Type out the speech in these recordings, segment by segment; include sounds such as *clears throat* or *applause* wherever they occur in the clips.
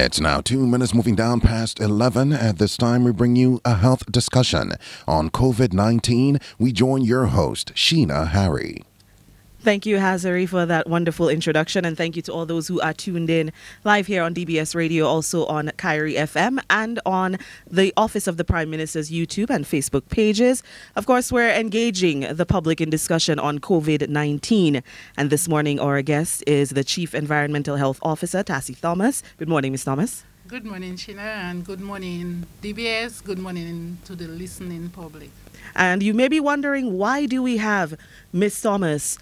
It's now two minutes moving down past 11. At this time, we bring you a health discussion on COVID 19. We join your host, Sheena Harry. Thank you, Hazari, for that wonderful introduction. And thank you to all those who are tuned in live here on DBS Radio, also on Kairi FM, and on the Office of the Prime Minister's YouTube and Facebook pages. Of course, we're engaging the public in discussion on COVID 19. And this morning, our guest is the Chief Environmental Health Officer, Tassie Thomas. Good morning, Ms. Thomas. Good morning, Sheena, and good morning, DBS. Good morning to the listening public. And you may be wondering why do we have Ms. Thomas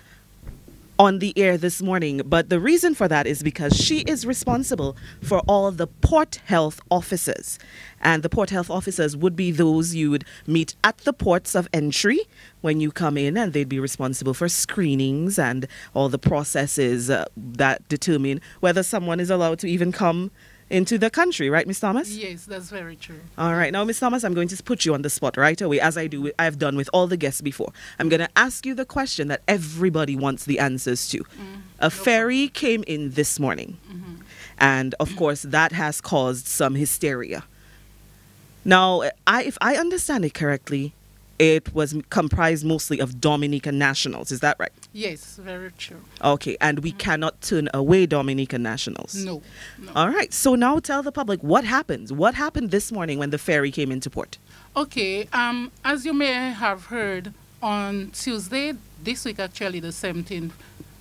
on the air this morning, but the reason for that is because she is responsible for all the port health officers. And the port health officers would be those you would meet at the ports of entry when you come in, and they'd be responsible for screenings and all the processes uh, that determine whether someone is allowed to even come into the country, right, Miss Thomas? Yes, that's very true. All right. Now, Miss Thomas, I'm going to put you on the spot right away, as I do, I've done with all the guests before. I'm going to ask you the question that everybody wants the answers to. Mm, A ferry came in this morning, mm-hmm. and of *clears throat* course, that has caused some hysteria. Now, I, if I understand it correctly, it was comprised mostly of Dominican nationals. Is that right? Yes, very true. Okay, and we mm-hmm. cannot turn away Dominican nationals. No, no, All right. So now tell the public what happened. What happened this morning when the ferry came into port? Okay. Um, as you may have heard on Tuesday, this week actually the 17th,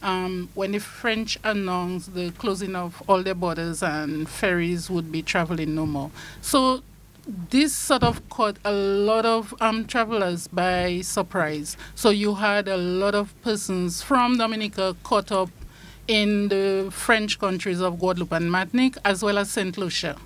um, when the French announced the closing of all their borders and ferries would be traveling no more. So this sort of caught a lot of um, travelers by surprise. So you had a lot of persons from Dominica caught up in the French countries of Guadeloupe and Martinique, as well as St. Lucia.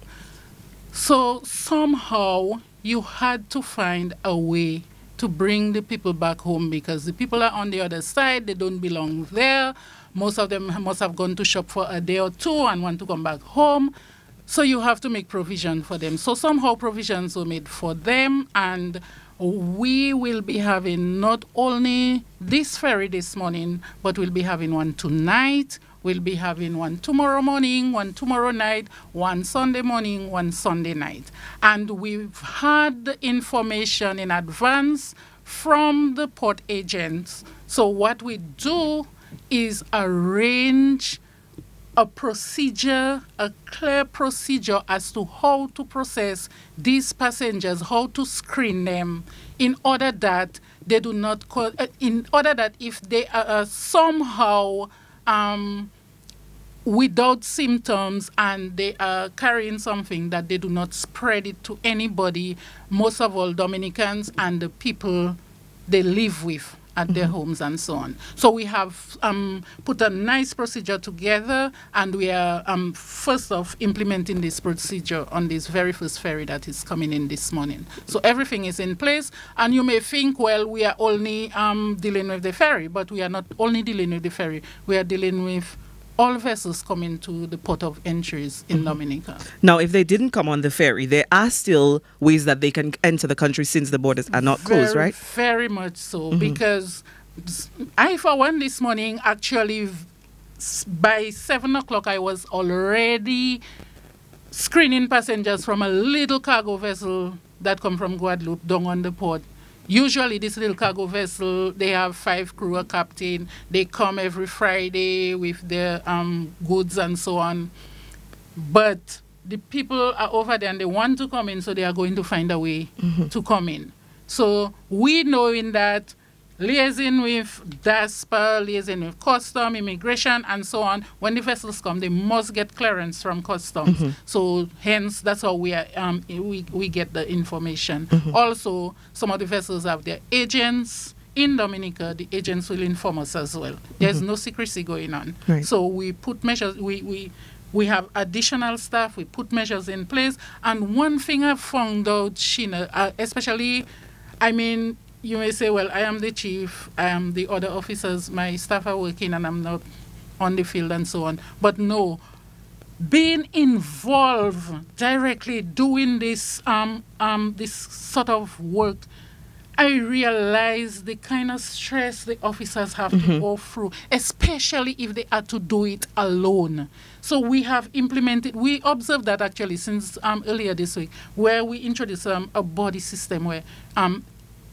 So somehow you had to find a way to bring the people back home because the people are on the other side, they don't belong there. Most of them must have gone to shop for a day or two and want to come back home. So you have to make provision for them. So somehow provisions were made for them, and we will be having not only this ferry this morning, but we'll be having one tonight. We'll be having one tomorrow morning, one tomorrow night, one Sunday morning, one Sunday night. And we've had information in advance from the port agents. So what we do is arrange a procedure, a clear procedure as to how to process these passengers, how to screen them, in order that they do not, uh, in order that if they are somehow um, without symptoms and they are carrying something that they do not spread it to anybody, most of all Dominicans and the people they live with at mm-hmm. their homes and so on. So we have um, put a nice procedure together, and we are um, first off implementing this procedure on this very first ferry that is coming in this morning. So everything is in place, and you may think, well, we are only um, dealing with the ferry, but we are not only dealing with the ferry. We are dealing with all vessels coming to the port of entries in mm-hmm. Dominica. Now, if they didn't come on the ferry, there are still ways that they can enter the country since the borders are not very, closed, right? Very much so, mm-hmm. because I, for one, this morning actually by seven o'clock, I was already screening passengers from a little cargo vessel that come from Guadeloupe down on the port Usually, this little cargo vessel, they have five crew, a captain. They come every Friday with their um, goods and so on. But the people are over there and they want to come in, so they are going to find a way mm-hmm. to come in. So we knowing that liaising with DASPA, liaising with custom, immigration, and so on. When the vessels come, they must get clearance from customs. Mm-hmm. So hence, that's how we are, um, we we get the information. Mm-hmm. Also, some of the vessels have their agents. In Dominica, the agents will inform us as well. There's mm-hmm. no secrecy going on. Right. So we put measures. We we we have additional staff. We put measures in place. And one thing I've found out, Sheena, uh, especially, I mean, you may say, well, I am the chief, I am the other officers, my staff are working and I'm not on the field and so on. But no, being involved directly doing this um, um, this sort of work, I realize the kind of stress the officers have mm-hmm. to go through, especially if they are to do it alone. So we have implemented, we observed that actually since um, earlier this week, where we introduced um, a body system where um,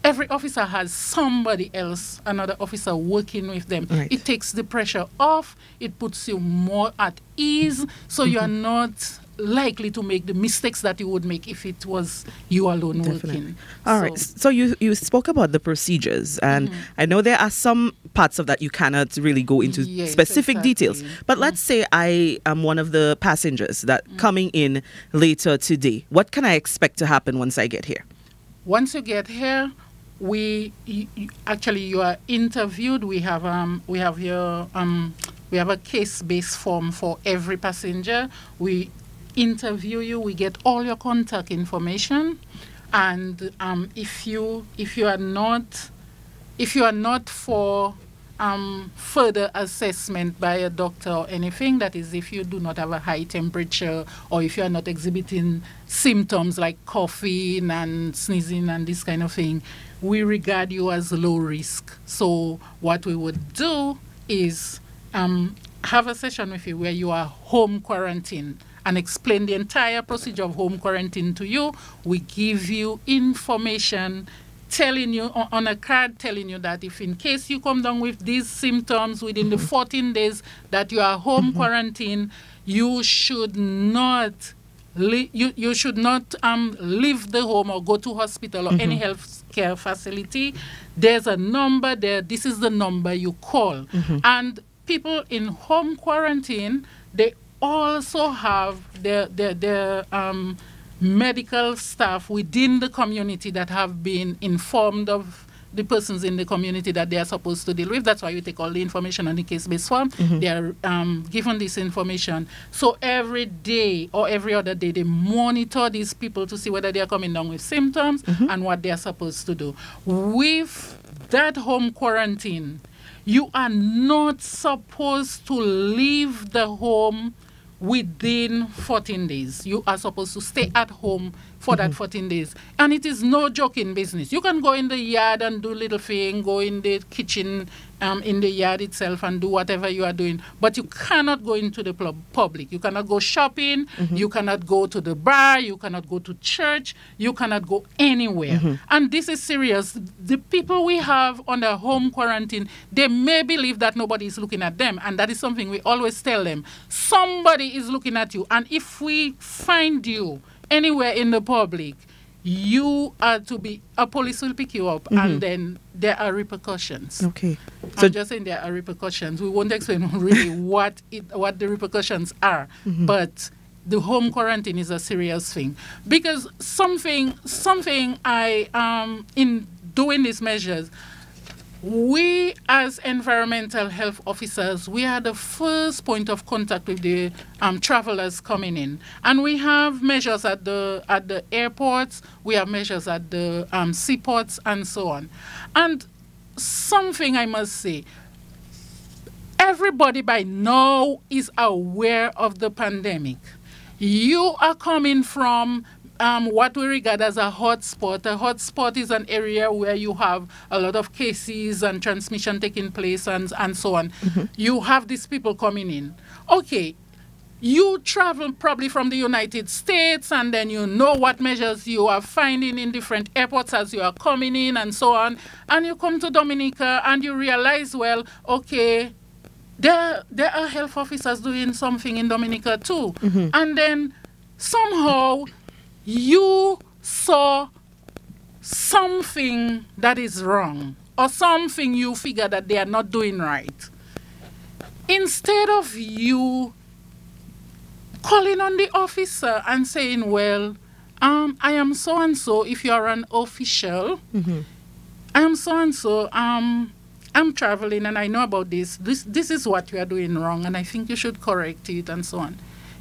every officer has somebody else, another officer working with them. Right. It takes the pressure off, it puts you more at ease, so mm-hmm. you are not likely to make the mistakes that you would make if it was you alone Definitely. working. All so. right. so. you you spoke about the procedures, and mm-hmm. I know there are some parts of that you cannot really go into yes, specific exactly. details. But mm-hmm. let's say I am one of the passengers that mm-hmm. coming in later today. What can I expect to happen once I get here? Once you get here, we you, actually you are interviewed. We have um we have your um we have a case-based form for every passenger. We interview you. We get all your contact information, and um, if you if you are not if you are not for um, further assessment by a doctor or anything, that is, if you do not have a high temperature or if you are not exhibiting symptoms like coughing and sneezing and this kind of thing, we regard you as low risk. So, what we would do is um, have a session with you where you are home quarantine and explain the entire procedure of home quarantine to you. We give you information telling you on a card telling you that if in case you come down with these symptoms within the 14 days that you are home mm-hmm. quarantine, you should not you, you should not um, leave the home or go to hospital or mm-hmm. any health care facility. There's a number there. This is the number you call. Mm-hmm. And people in home quarantine, they also have their their their um, medical staff within the community that have been informed of the persons in the community that they are supposed to deal with. That's why you take all the information on the case-based form. Mm-hmm. They are um, given this information. So every day or every other day, they monitor these people to see whether they are coming down with symptoms mm-hmm. and what they are supposed to do. With that home quarantine, you are not supposed to leave the home within 14 days. You are supposed to stay at home for mm-hmm. that 14 days. And it is no joking business. You can go in the yard and do little thing, go in the kitchen um, in the yard itself and do whatever you are doing. But you cannot go into the pub- public. You cannot go shopping. Mm-hmm. You cannot go to the bar. You cannot go to church. You cannot go anywhere. Mm-hmm. And this is serious. The people we have under home quarantine, they may believe that nobody is looking at them. And that is something we always tell them. Somebody is looking at you. And if we find you anywhere in the public, you are to be a police will pick you up mm-hmm. and then there are repercussions okay so I'm just saying there are repercussions we won't explain *laughs* really what it what the repercussions are mm-hmm. but the home quarantine is a serious thing because something something i um in doing these measures we as environmental health officers we are the first point of contact with the um, travelers coming in. And we have measures at the at the airports we have measures at the um, seaports and so on. And something i must say everybody by now is aware of the pandemic. You are coming from um, what we regard as a hotspot. A hotspot is an area where you have a lot of cases and transmission taking place and, and so on. Mm-hmm. You have these people coming in. Okay, you travel probably from the United States and then you know what measures you are finding in different airports as you are coming in and so on. And you come to Dominica and you realize, well, okay, there, there are health officers doing something in Dominica too. Mm-hmm. And then somehow you saw something that is wrong or something you figure that they are not doing right, instead of you calling on the officer and saying, Well, um, I am so and so, if you are an official, mm-hmm. I am so and so, um, I'm traveling and I know about this. This this is what you are doing wrong and I think you should correct it and so on.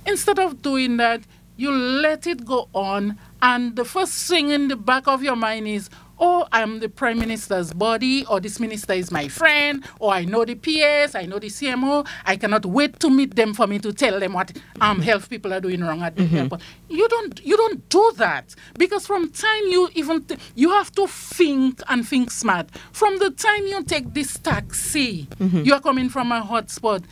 Instead of doing that, you let it go on, and the first thing in the back of your mind is, oh, I'm the prime minister's body, or this minister is my friend, or I know the PS, I know the CMO. I cannot wait to meet them for me to tell them what um, health people are doing wrong at the Mm-hmm. airport. You don't, you don't do that because from time you even you have to think and think smart. From the time you take this taxi, Mm-hmm. you are coming from a hotspot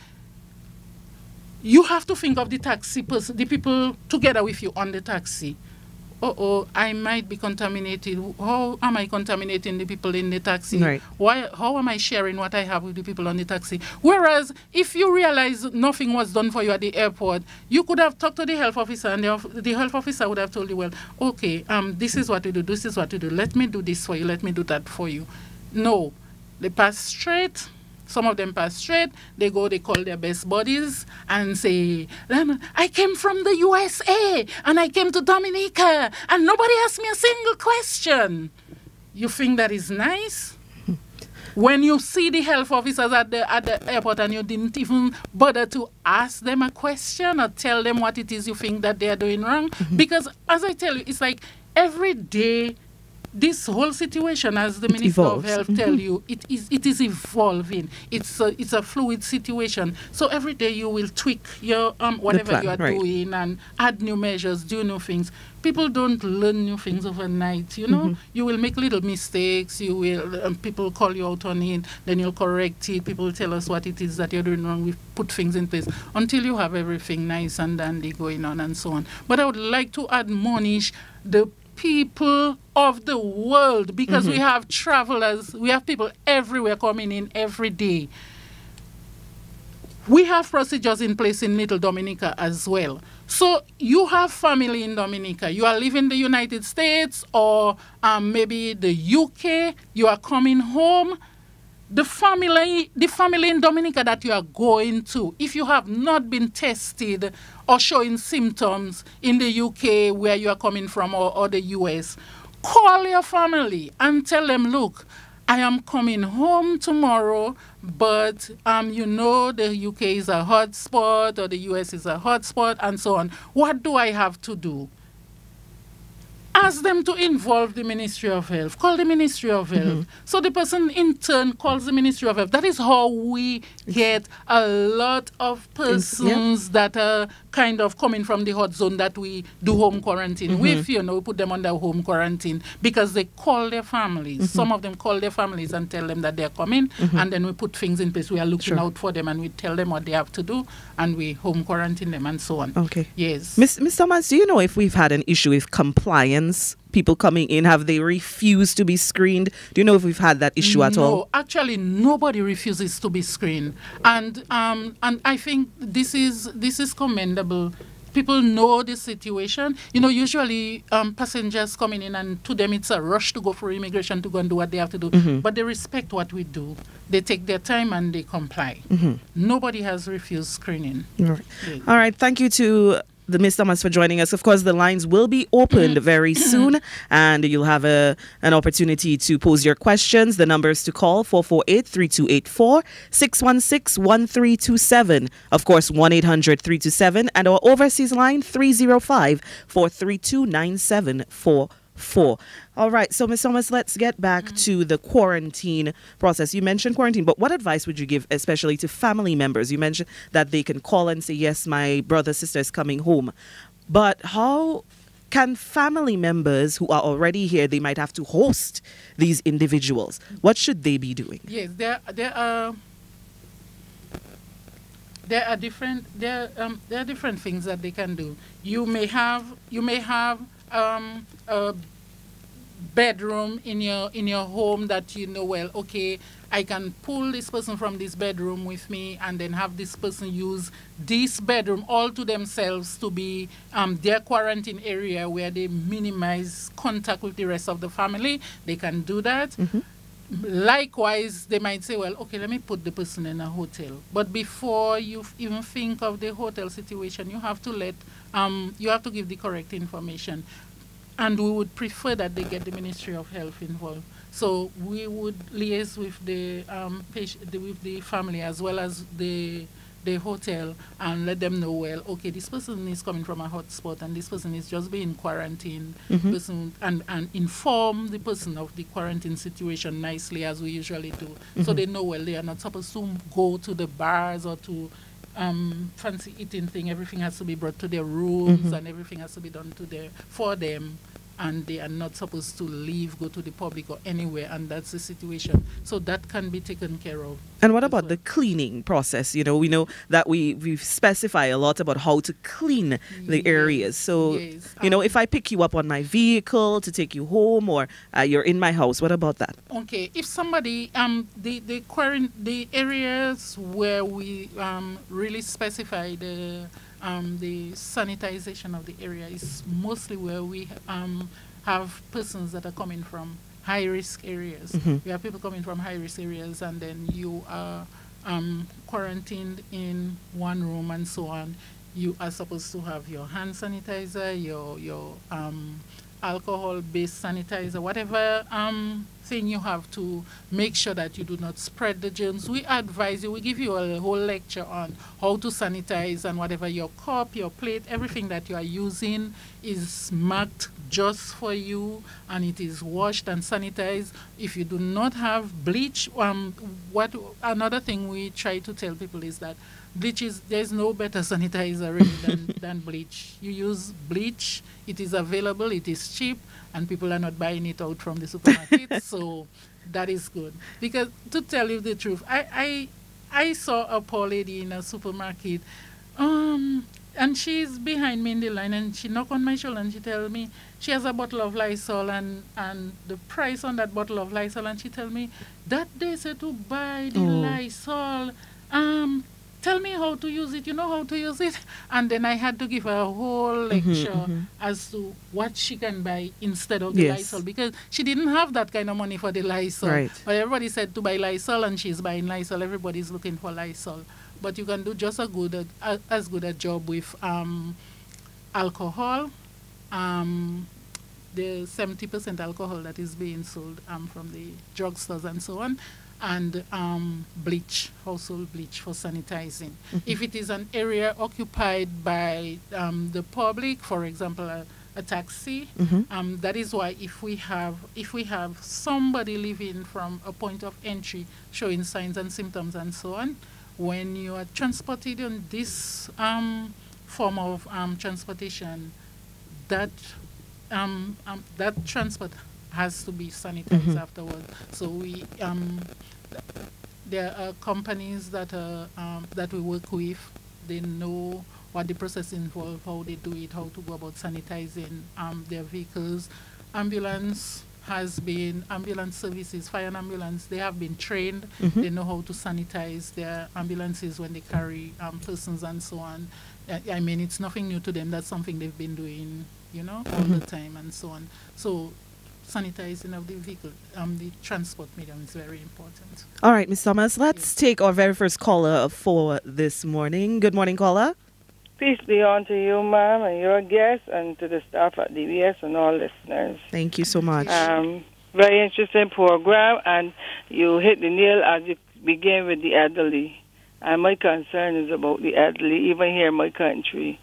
you have to think of the taxi person, the people together with you on the taxi. Oh, oh, I might be contaminated. How am I contaminating the people in the taxi? Right. Why? How am I sharing what I have with the people on the taxi? Whereas, if you realize nothing was done for you at the airport, you could have talked to the health officer, and the, the health officer would have told you, "Well, okay, um, this is what to do. This is what to do. Let me do this for you. Let me do that for you." No, they pass straight. Some of them pass straight. They go, they call their best buddies and say, "Um, I came from the USA and I came to Dominica and nobody asked me a single question. You think that is nice? *laughs* When you see the health officers at the, at the airport and you didn't even bother to ask them a question or tell them what it is you think that they are doing wrong? Because, as I tell you, it's like every day this whole situation, as the Minister evolves. of Health tell you, it is it is evolving. It's a, it's a fluid situation. So every day you will tweak your um whatever plan, you are right. doing and add new measures, do new things. People don't learn new things overnight. You know, Mm-hmm. you will make little mistakes. You will um, people call you out on it. Then you'll correct it. People tell us what it is that you're doing wrong. We put things in place until you have everything nice and dandy going on and so on. But I would like to admonish the people of the world because we have travelers, we have people everywhere coming in every day. We have procedures in place in Little Dominica as well. So you have family in Dominica. You are living in the United States or um, maybe the UK. You are coming home. The family, the family in Dominica that you are going to, if you have not been tested or showing symptoms in the UK where you are coming from or, or the US, call your family and tell them, look, I am coming home tomorrow, but um, you know the UK is a hot spot or the US is a hot spot and so on. What do I have to do? Ask them to involve the Ministry of Health. Call the Ministry of mm-hmm. Health. So the person in turn calls the Ministry of Health. That is how we get a lot of Is- yeah. persons that are kind of coming from the hot zone that we do home quarantine mm-hmm. with, you know, we put them under home quarantine because they call their families. Mm-hmm. Some of them call their families and tell them that they're coming, and then we put things in place. We are looking Sure. out for them and we tell them what they have to do, and we home quarantine them and so on. Okay. Yes. Miss Miss Thomas, do you know if we've had an issue with compliance? People coming in, have they refused to be screened? Do you know if we've had that issue at no, all? actually, nobody refuses to be screened, and um, and I think this is this is commendable. People know the situation. You know, usually um, passengers coming in, and to them it's a rush to go for immigration to go and do what they have to do. Mm-hmm. But they respect what we do. They take their time and they comply. Mm-hmm. Nobody has refused screening. All right. Yes. All right. Thank you to the Miss Thomas for joining us. Of course, the lines will be opened mm. very mm. soon, and you'll have a an opportunity to pose your questions. The numbers to call 448-3284, 616-1327. Of course, 1-800-327, and our overseas line 305-432-9744. Four. All right, so Ms. Thomas, let's get back to the quarantine process. You mentioned quarantine, but what advice would you give, especially to family members? You mentioned that they can call and say, "Yes, my brother, sister is coming home," but how can family members who are already here, they might have to host these individuals? What should they be doing? Yes, there there are there are different there um there are different things that they can do. You may have you may have um a bedroom in your in your home that you know well okay I can pull this person from this bedroom with me and then have this person use this bedroom all to themselves to be um, their quarantine area where they minimize contact with the rest of the family. They can do that likewise they might say well okay let me put the person in a hotel. But before you even think of the hotel situation you have to let um, you have to give the correct information. And we would prefer that they get the ministry of health involved. So we would liaise with the um, patient the, with the family as well as the the hotel and let them know, well, okay, this person is coming from a hotspot and this person is just being quarantined. Mhm. Person and, and inform the person of the quarantine situation nicely as we usually do. So Mhm. they know, well, they are not supposed to go to the bars or to um, fancy eating thing. Everything has to be brought to their rooms Mhm. and everything has to be done to their for them. And they are not supposed to leave, go to the public or anywhere, and that's the situation. So that can be taken care of. And what about well. the cleaning process? You know, we know that we we specify a lot about how to clean the Yes, areas. So, yes. you know, Um, if I pick you up on my vehicle to take you home, or uh, you're in my house, what about that? Okay, if somebody um the the quarant the areas where we um really specify the um the sanitization of the area is mostly where we um have persons that are coming from high risk areas. Mhm. We have people coming from high risk areas, and then you are um quarantined in one room and so on. You are supposed to have your hand sanitizer, your your um alcohol-based sanitizer, whatever um, thing you have to make sure that you do not spread the germs. We advise you, we give you a whole lecture on how to sanitize and whatever your cup, your plate, everything that you are using is marked just for you and it is washed and sanitized. If you do not have bleach, um, what another thing we try to tell people is that bleach is there's no better sanitizer really than, *laughs* than bleach. You use bleach, it is available, it is cheap, and people are not buying it out from the supermarket. *laughs* so that is good. Because to tell you the truth, I, I I saw a poor lady in a supermarket, um, and she's behind me in the line, and she knocked on my shoulder and she tell me she has a bottle of Lysol and and the price on that bottle of Lysol, and she tell me that they said to buy the Oh. Lysol. Um, tell me how to use it. You know how to use it, and then I had to give her a whole Mhm, lecture mhm. as to what she can buy instead of the Yes. Lysol because she didn't have that kind of money for the Lysol. Right. But everybody said to buy Lysol, and she's buying Lysol. Everybody's looking for Lysol, but you can do just a good a, as good a job with um, alcohol. Um, the 70% alcohol that is being sold um, from the drugstores and so on, and um, bleach, household bleach for sanitizing. If it is an area occupied by um, the public, for example, a, a taxi, Mhm. um, that is why if we have if we have somebody living from a point of entry showing signs and symptoms and so on, when you are transported on this um, form of um, transportation, that um, um, that transport has to be sanitized Mhm. afterwards. So we um, th- there are companies that are, um, that we work with. They know what the process involves, how they do it, how to go about sanitizing um, their vehicles. Ambulance has been ambulance services, fire and ambulance. They have been trained. Mhm. They know how to sanitize their ambulances when they carry um, persons and so on. I, I mean, it's nothing new to them. That's something they've been doing, you know, all the time and so on. So, sanitizing of the vehicle, um, the transport medium is very important. All right, Miss Thomas, let's take our very first caller for this morning. Good morning, caller. Peace be unto you, ma'am, and your guests, and to the staff at DBS and all listeners. Thank you so much. Um, very interesting program, and you hit the nail as you begin with the elderly. And my concern is about the elderly, even here in my country.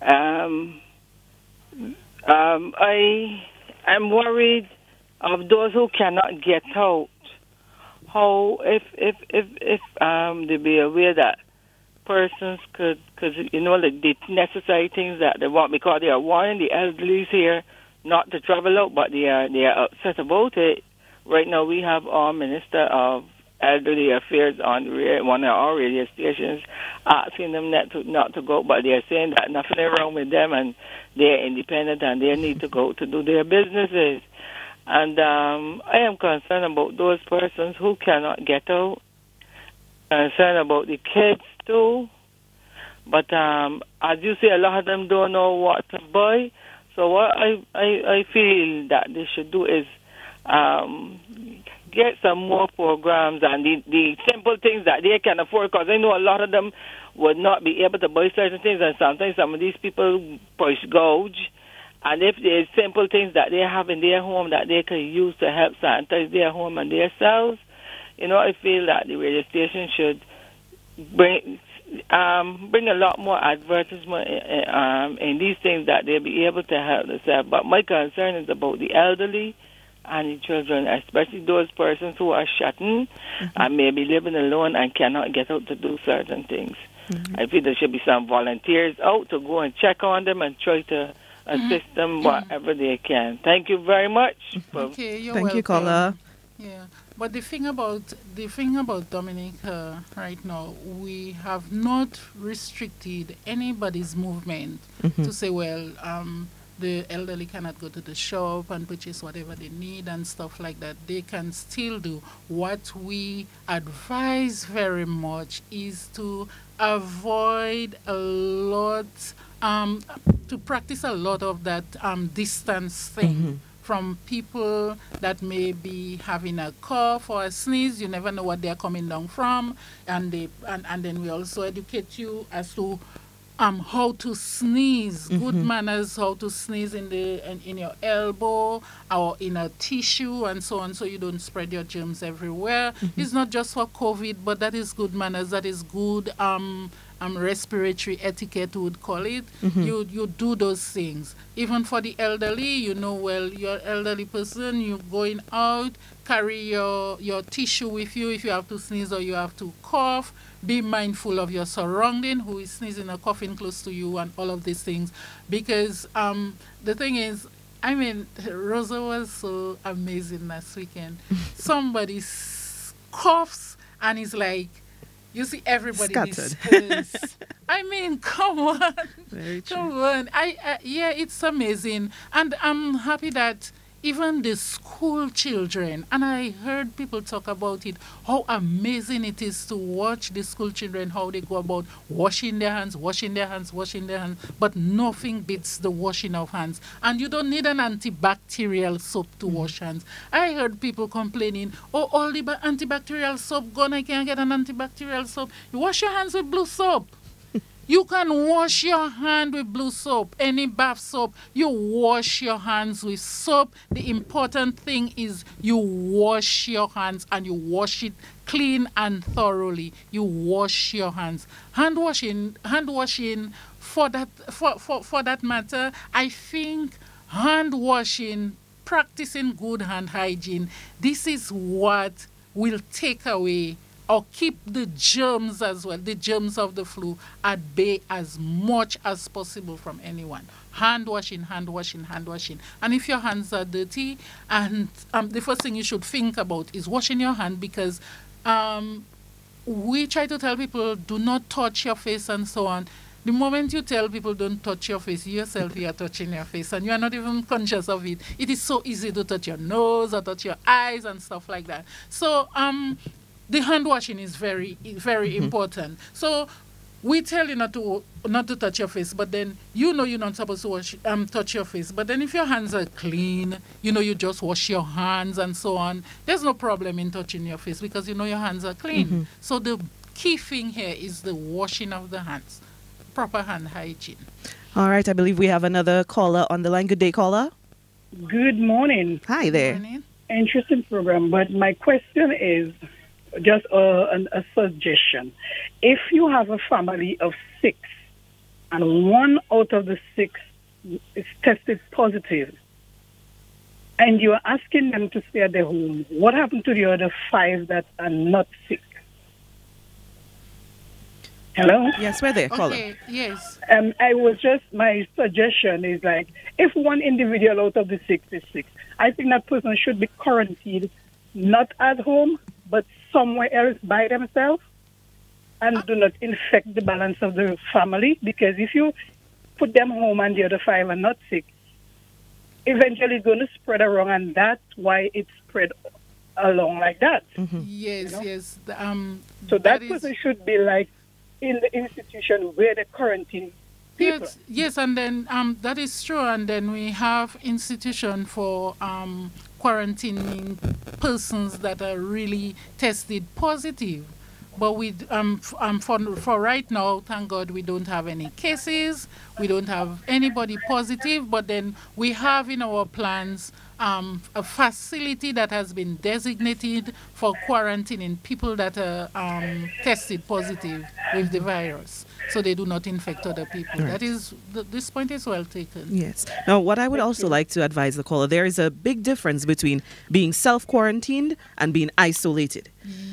Um, um, I am worried of those who cannot get out. How if if if if um, they be aware that persons could, cause, you know, the, the necessary things that they want because they are warning the elderly here not to travel out, but they are they are upset about it. Right now, we have our Minister of Elderly Affairs on one of our radio stations asking them not to not to go, but they are saying that nothing is wrong with them and they are independent and they need to go to do their businesses. And um, I am concerned about those persons who cannot get out concerned about the kids too. But um, as you say, a lot of them don't know what to buy. So what I I, I feel that they should do is um, get some more programs and the the simple things that they can afford. Because I know a lot of them would not be able to buy certain things, and sometimes some of these people price gouge. And if there's simple things that they have in their home that they can use to help sanitize their home and themselves, you know, I feel that the radio station should bring um, bring a lot more advertisement uh, um, in these things that they'll be able to help themselves. But my concern is about the elderly and the children, especially those persons who are shutting mm-hmm. and maybe living alone and cannot get out to do certain things. Mm-hmm. I feel there should be some volunteers out to go and check on them and try to assist mm-hmm. them whatever they can. Thank you very much. Okay, you're Thank welcome. you, caller. Yeah. But the thing about the thing about Dominica right now, we have not restricted anybody's movement mm-hmm. to say, well, um, the elderly cannot go to the shop and purchase whatever they need and stuff like that. They can still do. What we advise very much is to avoid a lot, um, to practice a lot of that um, distance thing. Mm-hmm from people that may be having a cough or a sneeze. You never know what they're coming down from. And, they, and, and then we also educate you as to um, how to sneeze, mm-hmm. good manners, how to sneeze in the in, in, your elbow or in a tissue and so on, so you don't spread your germs everywhere. Mm-hmm. It's not just for COVID, but that is good manners. That is good um, um, respiratory etiquette would call it. Mm-hmm. You you do those things. Even for the elderly, you know, well, you're elderly person, you're going out, carry your your tissue with you if you have to sneeze or you have to cough. Be mindful of your surrounding, who is sneezing or coughing close to you, and all of these things. Because um, the thing is, I mean, Rosa was so amazing last weekend. *laughs* Somebody coughs and is like you see everybody dispersed. *laughs* I mean, come on, come on. I, I yeah, it's amazing, and I'm happy that even the school children, and I heard people talk about it, how amazing it is to watch the school children, how they go about washing their hands, washing their hands, washing their hands, but nothing beats the washing of hands. And you don't need an antibacterial soap to mm. wash hands. I heard people complaining, oh, all the antibacterial soap gone, I can't get an antibacterial soap. You wash your hands with blue soap. You can wash your hand with blue soap, any bath soap. You wash your hands with soap. The important thing is you wash your hands and you wash it clean and thoroughly. You wash your hands. Hand washing, hand washing for that for, for, for that matter, I think hand washing, practicing good hand hygiene, this is what will take away or keep the germs as well, the germs of the flu at bay as much as possible from anyone. Hand washing, hand washing, hand washing. And if your hands are dirty, and um, the first thing you should think about is washing your hand because um, we try to tell people do not touch your face and so on. The moment you tell people don't touch your face, yourself you are touching your face and you are not even conscious of it. It is so easy to touch your nose or touch your eyes and stuff like that. So um, the hand washing is very very mm-hmm. important. So we tell you not to not to touch your face, but then you know you're not supposed to wash um touch your face. But then if your hands are clean, you know you just wash your hands and so on. There's no problem in touching your face because you know your hands are clean. Mm-hmm. So the key thing here is the washing of the hands, proper hand hygiene. All right, I believe we have another caller on the line. Good day, caller. Good morning. Hi there. Morning. Interesting program, but my question is just a, a, suggestion. If you have a family of six and one out of the six is tested positive, and you are asking them to stay at their home, what happened to the other five that are not sick? Hello? Yes, we're there. Call okay, yes. Um, I was just, my suggestion is like, if one individual out of the six is sick, I think that person should be quarantined, not at home, but somewhere else by themselves and do not infect the balance of the family because if you put them home and the other five are not sick, eventually it's going to spread around and that's why it spread along like that. Mm-hmm. Yes, you know? yes. Um, so that, that person should be like in the institution where the quarantine People. Yes, yes, and then um, that is true. And then we have institution for um, quarantining persons that are really tested positive. But we, um, um, for, for right now, thank God we don't have any cases. We don't have anybody positive. But then we have in our plans um, a facility that has been designated for quarantining people that are um, tested positive with the virus so they do not infect other people. Right. That is, th- this point is well taken. Yes. Now, what I would also like to advise the caller there is a big difference between being self quarantined and being isolated.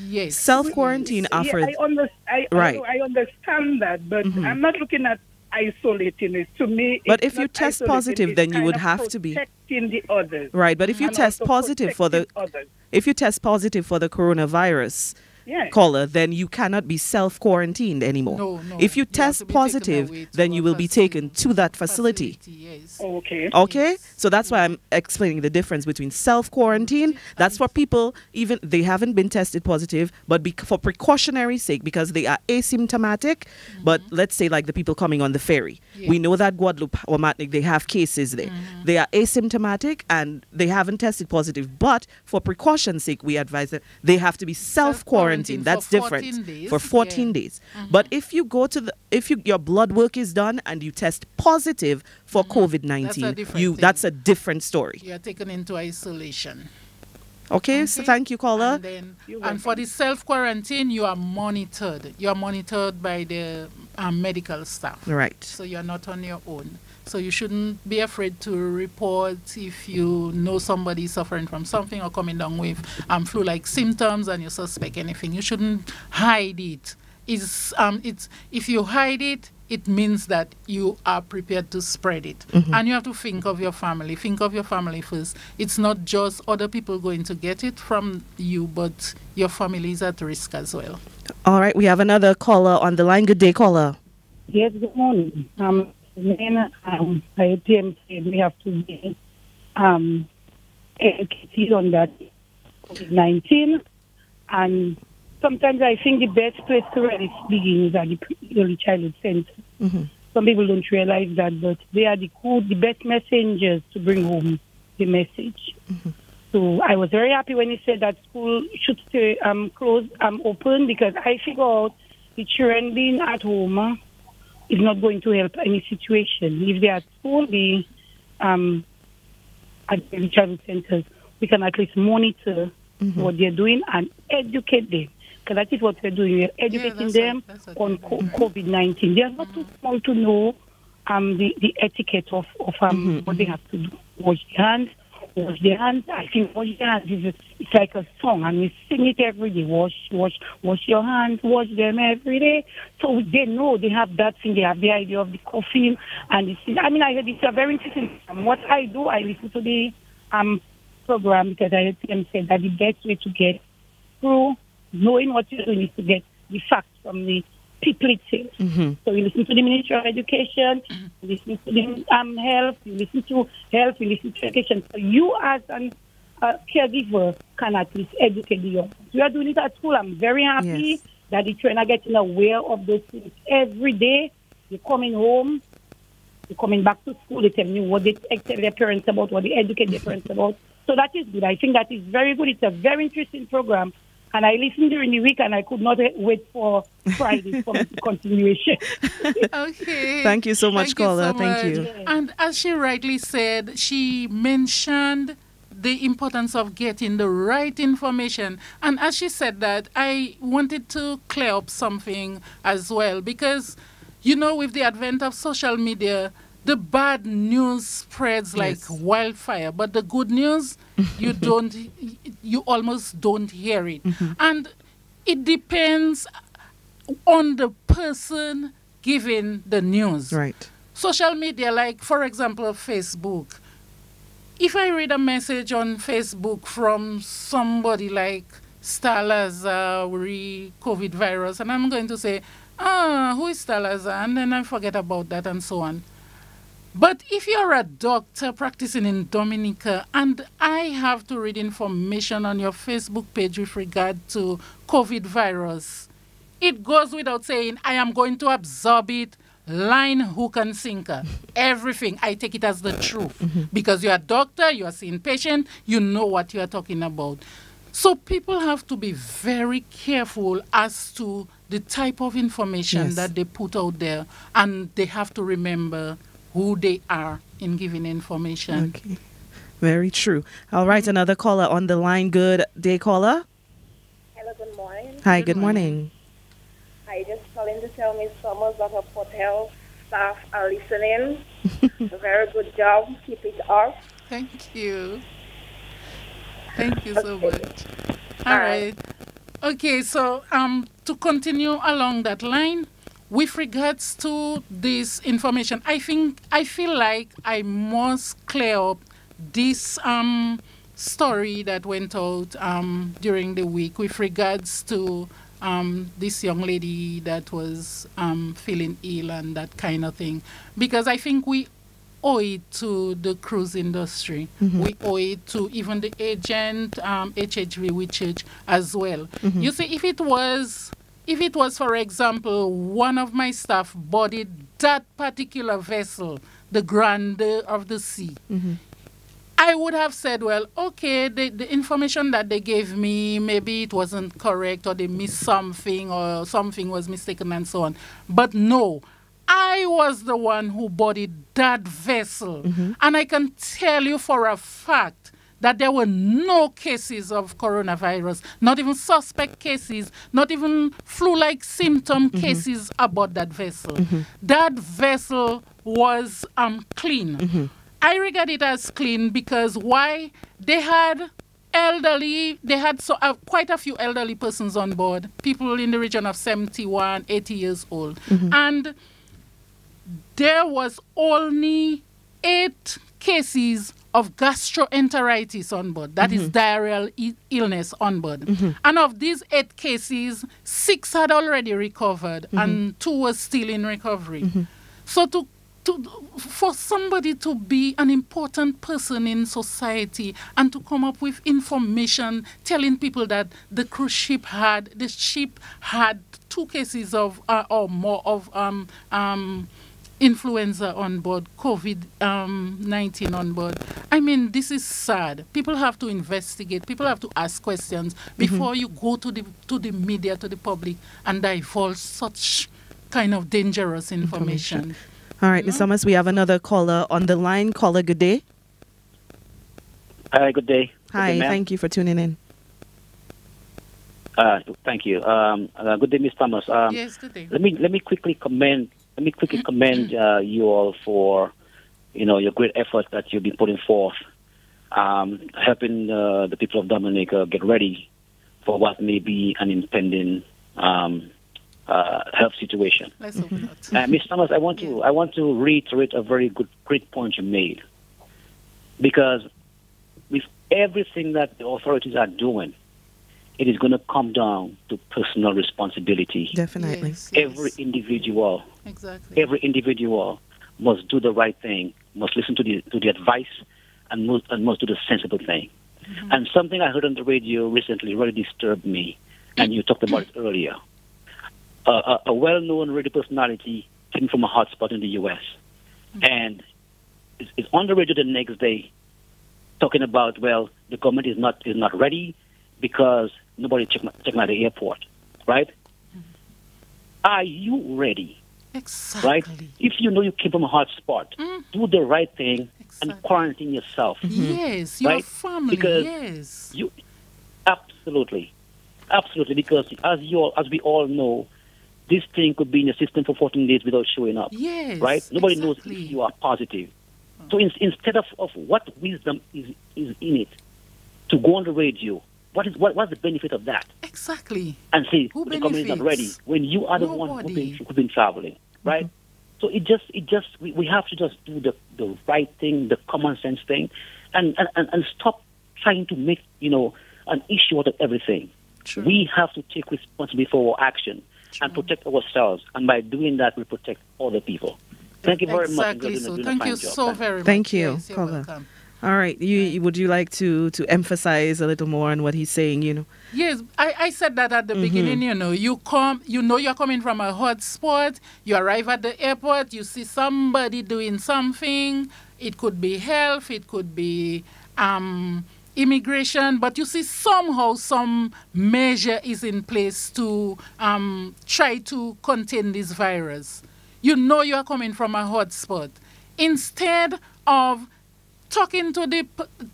Yes. Self quarantine Yeah, offers. I, under, I, Right. I, I understand that, but Mhm. I'm not looking at isolating it. To me, But it's if you test positive, then you would have to be- protecting the others. Right, but if you and test positive for the others. if you test positive for the coronavirus Yeah. caller, then you cannot be self quarantined anymore. No, no. If you You test to be taken positive, then you will be taken to that facility. yes. Oh, okay. Okay, Yes. so that's why I'm explaining the difference between self quarantine. That's for people even they haven't been tested positive, but bec for precautionary sake because they are asymptomatic. Mm-hmm. But let's say like the people coming on the ferry, we know that Guadeloupe or Martinique they have cases there. Mm-hmm. They are asymptomatic and they haven't tested positive. But for precaution's sake, we advise that they have to be self quarantine. That's for different 14 days, for 14 yeah. days. But if you go to the if you your blood work is done and you test positive for COVID nineteen, you thing. that's a different story. You are taken into isolation. Okay, so thank you, caller. And, then, and for the self quarantine, you are monitored. You are monitored by the um, medical staff. Right. So you are not on your own. So you shouldn't be afraid to report if you know somebody suffering from something or coming down with um, flu-like symptoms and you suspect anything. You shouldn't hide it. It's, um, it's, if you hide it, it means that you are prepared to spread it. And you have to think of your family. Think of your family first. It's not just other people going to get it from you, but your family is at risk as well. All right, we have another caller on the line. Good day, caller. Yes, good morning. Um, then, um, I said we have to be um, educated on that COVID-19. And sometimes I think the best place to really begin is at the early childhood center. Mhm. Some people don't realize that, but they are the good, the best messengers to bring home the message. So I was very happy when he said that school should stay um, closed, um, open, because I figure out the children being at home is not going to help any situation. If they're at school, the um, at the childhood centers, we can at least monitor what they're doing and educate them. Because that is what we're doing. We're educating that's them what- what on. COVID 19. They are not too small to know um, the, the etiquette of, of um, what they have to do. Wash their hands, wash their hands. I think wash their hands is it's like a song, and we sing it every day. Wash, wash, wash your hands, wash them every day. So they know they have that thing. They have the idea of the coffee and the. I mean, I heard it's a very interesting. What I do, I listen to the um program because I heard them say that the best way to get through knowing what you're doing is to get the facts from the people itself. Mhm. So you listen to the Ministry of Education, you listen to the um, health, you listen to health, you listen to education. So you as an uh, caregiver can at least educate the young. We are doing it at school. I'm very happy Yes. that the children are getting aware of those things every day. They're coming home, they're coming back to school, they tell me what they tell their parents about, what they educate their parents *laughs* about. So that is good. I think that is very good. It's a very interesting program. And I listened during the week and I could not wait for Friday for the *laughs* continuation. Okay. Thank you so much, Thank caller. so Thank much. you. And as she rightly said, she mentioned the importance of getting the right information. And as she said that, I wanted to clear up something as well because, you know, with the advent of social media, the bad news spreads like Yes. wildfire, but the good news, *laughs* you don't, you almost don't hear it. And it depends on the person giving the news. Right. Social media, like for example, Facebook. If I read a message on Facebook from somebody like Stalaza re COVID virus, and I'm going to say, ah, who is Stalaza? And then I forget about that and so on. But if you're a doctor practicing in Dominica and I have to read information on your Facebook page with regard to COVID virus, it goes without saying, I am going to absorb it line, hook, and sinker. Everything. I take it as the truth. Mm-hmm. Because you're a doctor, you are seeing patient, you know what you are talking about. So people have to be very careful as to the type of information Yes. that they put out there. And they have to remember who they are in giving information. Okay. Very true. All right, another caller on the line. Good day, caller. Hello, good morning. Hi, Good good, morning. I just calling to tell Miss Summers that her hotel staff are listening. *laughs* very good job. Keep it up. Thank you. Thank you so much. All All right. right. Okay, so um, to continue along that line, with regards to this information, I think I feel like I must clear up this um, story that went out um, during the week with regards to um, this young lady that was um, feeling ill and that kind of thing, because I think we owe it to the cruise industry. We owe it to even the agent, um, HHV Whitchurch as well. You see, if it was, if it was, for example, one of my staff boarded that particular vessel, the grandeur of the Sea, mm-hmm. I would have said, well, okay, the, the information that they gave me, maybe it wasn't correct or they missed something or something was mistaken and so on. But no, I was the one who boarded that vessel. Mm-hmm. And I can tell you for a fact that there were no cases of coronavirus, not even suspect cases, not even flu like symptom cases aboard that vessel. That vessel was um, clean. I regard it as clean because why? They had elderly, they had so, uh, quite a few elderly persons on board, people in the region of 71, 80 years old. And there was only eight cases of gastroenteritis on board. That is diarrheal I- illness on board. And of these eight cases, six had already recovered and two were still in recovery. So to to, for somebody to be an important person in society and to come up with information telling people that the cruise ship had the ship had two cases of uh, or more of um, um, influenza on board, COVID um, 19 on board. I mean, this is sad. People have to investigate, people have to ask questions before you go to the, to the media, to the public, and divulge such kind of dangerous information. All right, Ms. Thomas, we have another caller on the line. Caller, good day. Hi, good day. Good Hi, day, thank you for tuning in. Uh, thank you. Um, uh, good day, Miss Thomas. Um, yes, good day. Let me let me quickly commend let me quickly commend uh, you all for you know your great effort that you've been putting forth, um, helping uh, the people of Dominica get ready for what may be an impending um, uh, health situation. Let's hope not. Uh, Ms. Thomas, I want to I want to reiterate a very good great point you made because with everything that the authorities are doing, it is going to come down to personal responsibility. Definitely. Yes, yes. Every individual, exactly. every individual must do the right thing, must listen to the to the advice, and must and must do the sensible thing. And something I heard on the radio recently really disturbed me, and you talked about it earlier. Uh, a, a well-known radio personality came from a hotspot in the U.S. and is, is on the radio the next day, talking about well, the government is not is not ready because nobody checked my, checked my the airport, right? Mm-hmm. Are you ready? Exactly. right? If you know you came from a hot spot, Mm. do the right thing and quarantine yourself. Yes, your mm-hmm. Right? family. Because- yes. You absolutely, absolutely, because as you all, as we all know, this thing could be in the system for 14 days without showing up. Yes. right? Nobody exactly. knows if you are positive. Mm. So in, instead of, of what wisdom is, is in it, to go on the radio, what is what, what's the benefit of that? Exactly. and see, Who the company is not ready when you are the one who've been, who've been traveling, right? Mm-hmm. So it just it just we, we have to just do the, the right thing, the common sense thing, and, and, and, and stop trying to make you know an issue out of everything. True. We have to take responsibility for our action and protect ourselves, and by doing that, we protect other people. Thank you very much. exactly You're so. Thank you job. so Thank very much. Thank you, Yes, you're caller. welcome. All right, you would you like to to emphasize a little more on what he's saying? You know, Yes, I, I said that at the Mm-hmm. beginning. You know, you come, you know, you're coming from a hot spot. You arrive at the airport, you see somebody doing something. It could be health, it could be um, immigration, but you see somehow some measure is in place to um, try to contain this virus. You know you are coming from a hot spot. Instead of talking to the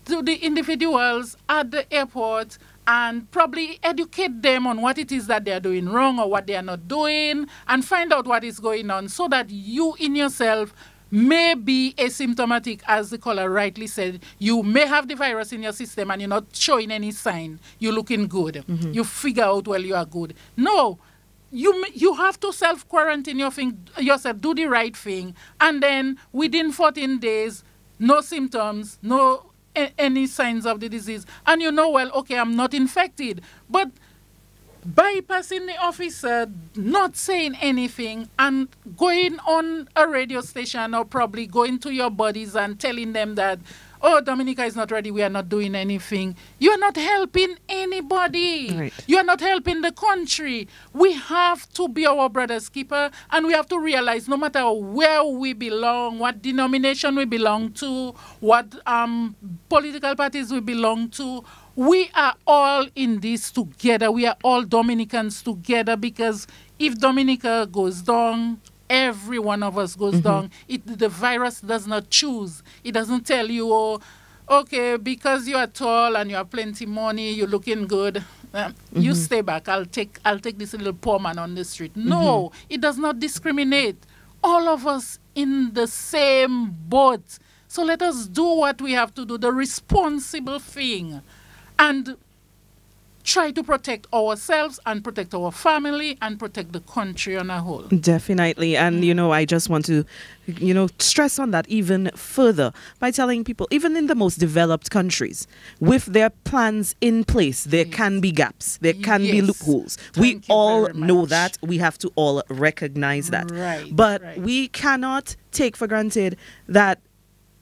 to the individuals at the airport and probably educate them on what it is that they are doing wrong or what they are not doing and find out what is going on so that you in yourself may be asymptomatic, as the caller rightly said. You may have the virus in your system and you're not showing any sign. You're looking good. Mm-hmm. You figure out, well, you are good. No, you you have to self quarantine your thing, yourself, do the right thing, and then within 14 days, no symptoms, no any signs of the disease, and you know, well, okay, I'm not infected. But bypassing the officer, not saying anything, and going on a radio station or probably going to your buddies and telling them that oh, Dominica is not ready, we are not doing anything. You are not helping anybody. Right. You are not helping the country. We have to be our brother's keeper, and we have to realize no matter where we belong, what denomination we belong to, what um, political parties we belong to, we are all in this together. We are all Dominicans together because if Dominica goes down, every one of us goes mm-hmm. down. It, the virus does not choose. It doesn't tell you, oh, okay, because you are tall and you have plenty money, you're looking good. Um, mm-hmm. You stay back. I'll take I'll take this little poor man on the street. No, mm-hmm. it does not discriminate. All of us in the same boat. So let us do what we have to do, the responsible thing. And try to protect ourselves and protect our family and protect the country on a whole. Definitely. And, you mm. know, I just want to, you know, stress on that even further by telling people, even in the most developed countries, with their plans in place, there yes. can be gaps, there can yes. be loopholes. Thank we all know that. We have to all recognize that. Right. But right. we cannot take for granted that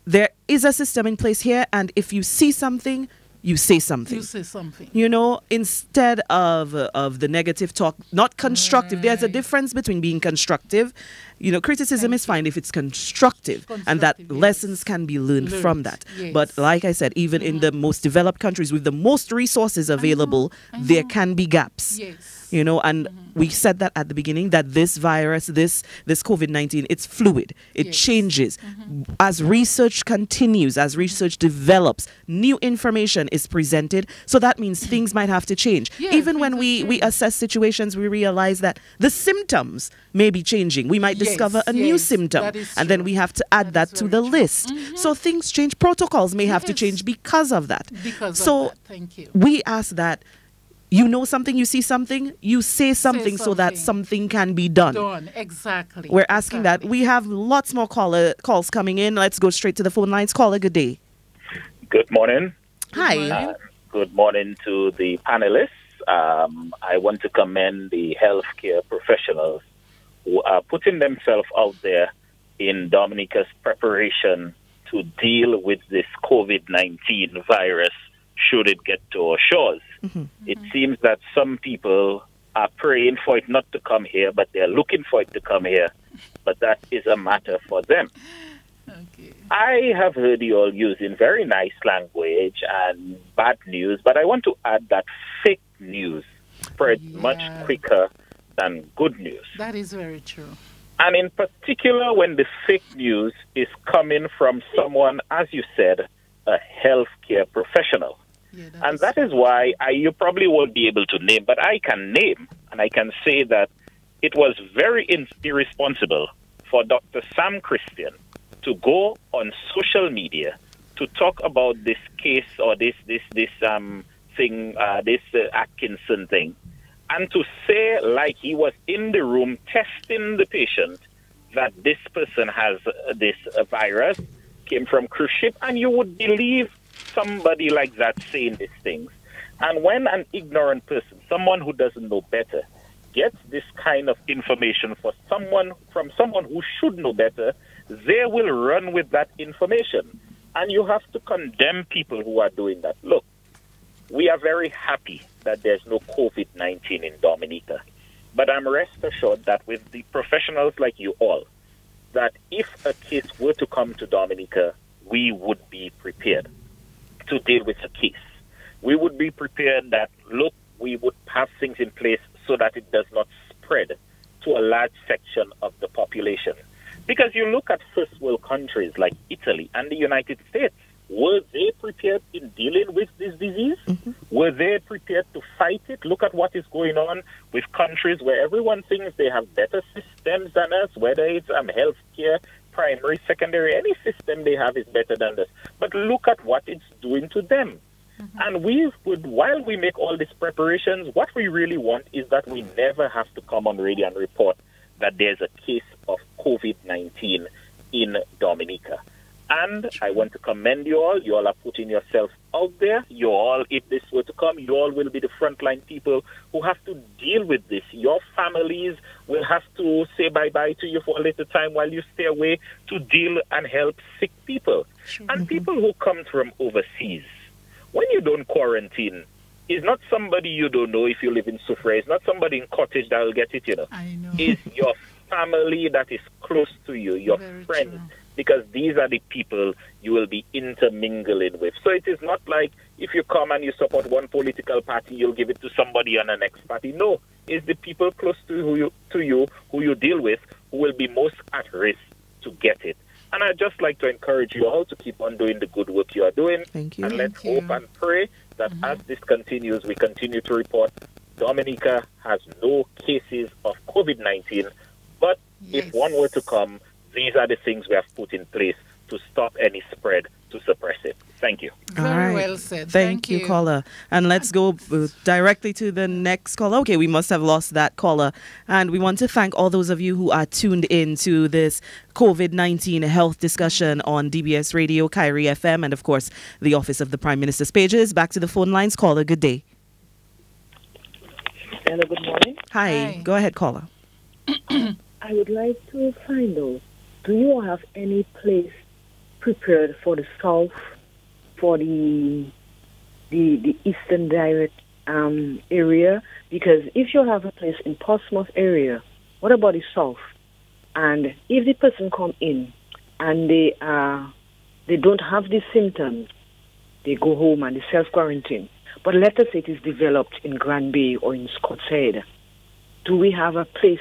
there is a system in place here, and if you see something, you say something. You say something. You know, instead of of the negative talk, not constructive. Right. There's a difference between being constructive. You know, criticism Thank is fine if it's constructive, constructive and that yes. lessons can be learned, learned. from that. Yes. But like I said, even mm-hmm. in the most developed countries with the most resources available, there can be gaps. Yes you know and mm-hmm. we said that at the beginning that this virus this this covid-19 it's fluid. It yes. changes. Mm-hmm. as research continues as research develops new information is presented. So that means *clears throat* things might have to change. Yeah, even when we we assess situations we realize that the symptoms may be changing. We might yes, discover a yes, new symptom and then we have to add that, that to the true. list. Mm-hmm. so things change. Protocols may have to change because of that. Because so of that. thank you. we ask that you know something, you see something, you say something, say something. so that something can be done. Done, exactly. We're asking exactly. that. We have lots more caller, calls coming in. Let's go straight to the phone lines. Caller, good day. Good morning. Hi. Good morning, uh, good morning to the panelists. Um, I want to commend the healthcare professionals who are putting themselves out there in Dominica's preparation to deal with this COVID 19 virus should it get to our shores. Mm-hmm. It seems that some people are praying for it not to come here, but they're looking for it to come here. But that is a matter for them. Okay. I have heard you all using very nice language and bad news, but I want to add that fake news spreads yeah. much quicker than good news. That is very true. And in particular, when the fake news is coming from someone, as you said, a healthcare professional and that is why I, you probably won't be able to name, but I can name and I can say that it was very irresponsible for Dr. Sam Christian to go on social media to talk about this case or this this this um thing, uh, this uh, Atkinson thing, and to say like he was in the room testing the patient that this person has uh, this uh, virus came from cruise ship, and you would believe somebody like that saying these things. And when an ignorant person, someone who doesn't know better, gets this kind of information for someone from someone who should know better, they will run with that information. And you have to condemn people who are doing that. Look, we are very happy that there's no COVID 19 in Dominica. But I'm rest assured that with the professionals like you all, that if a case were to come to Dominica, we would be prepared to deal with the case. We would be prepared that, look, we would have things in place so that it does not spread to a large section of the population. Because you look at first world countries like Italy and the United States, were they prepared in dealing with this disease? Mm-hmm. Were they prepared to fight it? Look at what is going on with countries where everyone thinks they have better systems than us, whether it's um, healthcare, primary, secondary, any system they have is better than this. But look at what it's doing to them. Mm-hmm. And we would, while we make all these preparations, what we really want is that we never have to come on radio and report that there's a case of COVID 19 in Dominica. And I want to commend you all. You all are putting yourself out there. You all, if this were to come, you all will be the frontline people who have to deal with this. Your families will have to say bye bye to you for a little time while you stay away to deal and help sick people. Sure. And mm-hmm. people who come from overseas. When you don't quarantine, it's not somebody you don't know if you live in Soufriere. It's not somebody in Cottage that will get it, you know. I know. It's your family that is close to you, your Very friends. True because these are the people you will be intermingling with. So it is not like if you come and you support one political party, you'll give it to somebody on the next party. No, it's the people close to who you, to you who you deal with who will be most at risk to get it. And I'd just like to encourage you all to keep on doing the good work you are doing. Thank you. And let's hope and pray that mm-hmm. as this continues, we continue to report Dominica has no cases of COVID 19. But yes. if one were to come, these are the things we have put in place to stop any spread to suppress it. Thank you. Very All right. well said. Thank, Thank you, you, caller. And let's go uh, directly to the next caller. Okay, we must have lost that caller. And we want to thank all those of you who are tuned in to this COVID 19 health discussion on DBS Radio, Kairi FM, and of course, the Office of the Prime Minister's pages. Back to the phone lines. Caller, good day. Hello, good morning. Hi. Hi. Go ahead, caller. *clears throat* I would like to find out do you have any place prepared for the south, for the the, the eastern direct um, area? Because if you have a place in Portsmouth area, what about the south? And if the person come in and they uh, they don't have the symptoms, they go home and they self quarantine. But let us say it is developed in Grand Bay or in Scott's Head. Do we have a place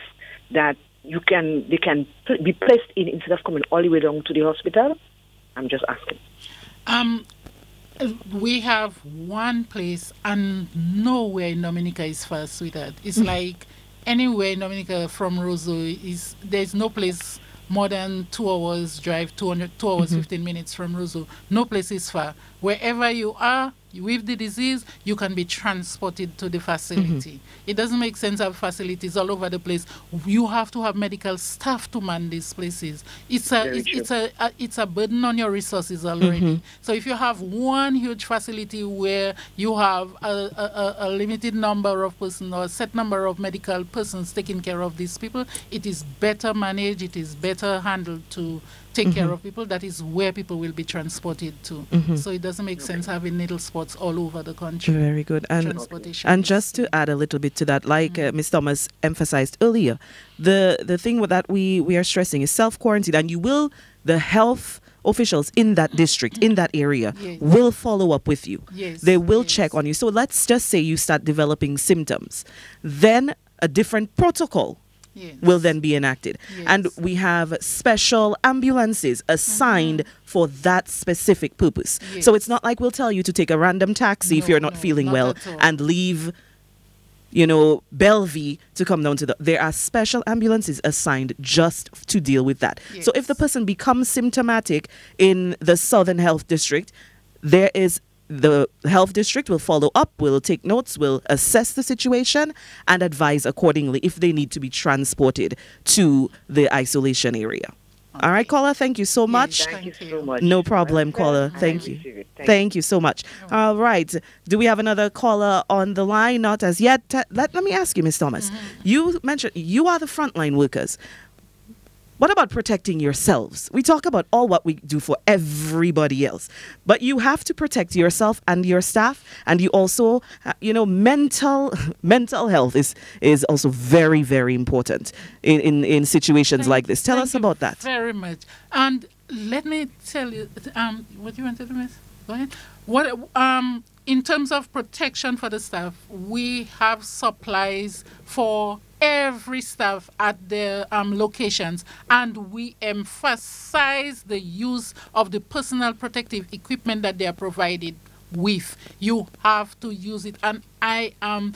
that you can they can be placed in instead of coming all the way down to the hospital? I'm just asking. Um, we have one place, and nowhere in Dominica is far, sweetheart. It's mm. like anywhere in Dominica from Roseau is there's no place more than two hours drive, 200, two hours, mm-hmm. 15 minutes from Roseau. No place is far. Wherever you are, with the disease, you can be transported to the facility. Mm-hmm. It doesn't make sense to have facilities all over the place. You have to have medical staff to man these places. It's a it's, it's, a, a, it's a burden on your resources already. Mm-hmm. So if you have one huge facility where you have a, a, a limited number of persons or a set number of medical persons taking care of these people, it is better managed. It is better handled to take mm-hmm. care of people, that is where people will be transported to. Mm-hmm. So it doesn't make sense having needle spots all over the country. Very good. And transportation and just to add a little bit to that, like uh, mm-hmm. uh, Ms. Thomas emphasized earlier, the the thing that we we are stressing is self quarantine, and you will the health officials in that district, in that area, yes. will follow up with you. Yes. They will yes. check on you. So let's just say you start developing symptoms. Then a different protocol yes. will then be enacted. Yes. And we have special ambulances assigned mm-hmm. for that specific purpose. Yes. So it's not like we'll tell you to take a random taxi no, if you're not no, feeling not well and leave you know, Bellevue to come down to the. There are special ambulances assigned just to deal with that. Yes. So if the person becomes symptomatic in the Southern Health District, there is the health district will follow up, will take notes, will assess the situation, and advise accordingly if they need to be transported to the isolation area. Okay. All right, caller, thank you so much. Thank you so much. No problem, caller. Thank you. Thank, thank you so much. All right. Do we have another caller on the line? Not as yet. Let, let me ask you, Ms. Thomas. Mm-hmm. You mentioned you are the frontline workers. What about protecting yourselves? We talk about all what we do for everybody else, but you have to protect yourself and your staff, and you also, uh, you know, mental *laughs* mental health is is also very very important in in, in situations thank, like this. Tell us about that. Very much, and let me tell you, um, what you wanted to miss. Go ahead. What um in terms of protection for the staff, we have supplies for every staff at their um, locations, and we emphasize the use of the personal protective equipment that they are provided with. You have to use it, and I am. Um,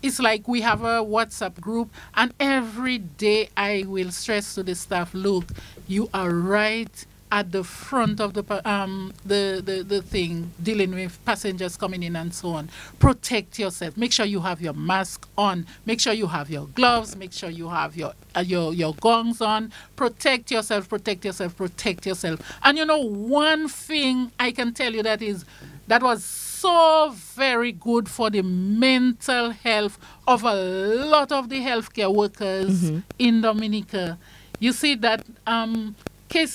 it's like we have a WhatsApp group, and every day I will stress to the staff, look, you are right at the front of the um the, the the thing dealing with passengers coming in and so on. Protect yourself. Make sure you have your mask on. Make sure you have your gloves. Make sure you have your uh, your your gongs on. Protect yourself protect yourself protect yourself. And you know one thing i can tell you that is that was so very good for the mental health of a lot of the healthcare workers mm -hmm. in Dominica. You see that um, case,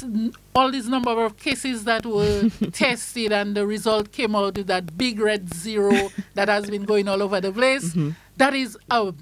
all these number of cases that were *laughs* tested and the result came out with that big red zero that has been going all over the place. Mm -hmm. That is a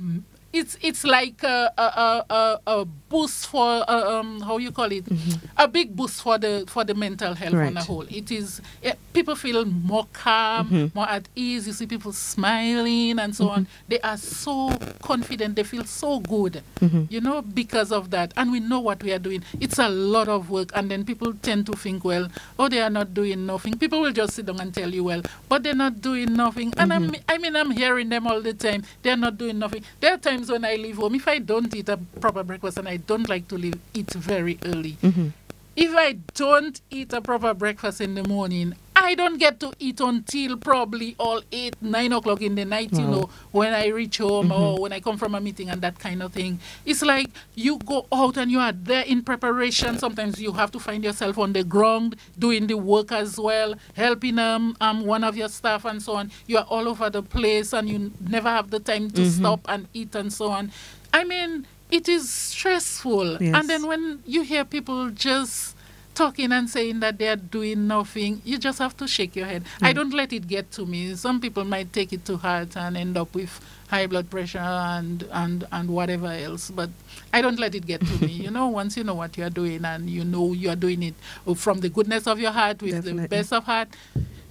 it's it's like a a, a, a boost for uh, um, how you call it mm-hmm. a big boost for the for the mental health right. on the whole it is it, people feel more calm mm-hmm. more at ease you see people smiling and so mm-hmm. on they are so confident they feel so good mm-hmm. you know because of that and we know what we are doing it's a lot of work and then people tend to think well oh they are not doing nothing people will just sit down and tell you well but they're not doing nothing and I'm, mm-hmm. i mean i'm hearing them all the time they're not doing nothing there are times times when I leave home, if I don't eat a proper breakfast and I don't like to leave, eat very early. Mm-hmm. If I don't eat a proper breakfast in the morning, I don't get to eat until probably all eight, nine o'clock in the night, you know, when I reach home mm-hmm. or when I come from a meeting and that kind of thing. It's like you go out and you are there in preparation. Sometimes you have to find yourself on the ground doing the work as well, helping um, um one of your staff and so on. You are all over the place and you never have the time to mm-hmm. stop and eat and so on. I mean, it is stressful. Yes. And then when you hear people just talking and saying that they are doing nothing, you just have to shake your head. Mm. I don't let it get to me. Some people might take it to heart and end up with high blood pressure and, and, and whatever else, but I don't let it get to me. *laughs* You know, once you know what you are doing and you know you are doing it from the goodness of your heart with Definitely. the best of heart,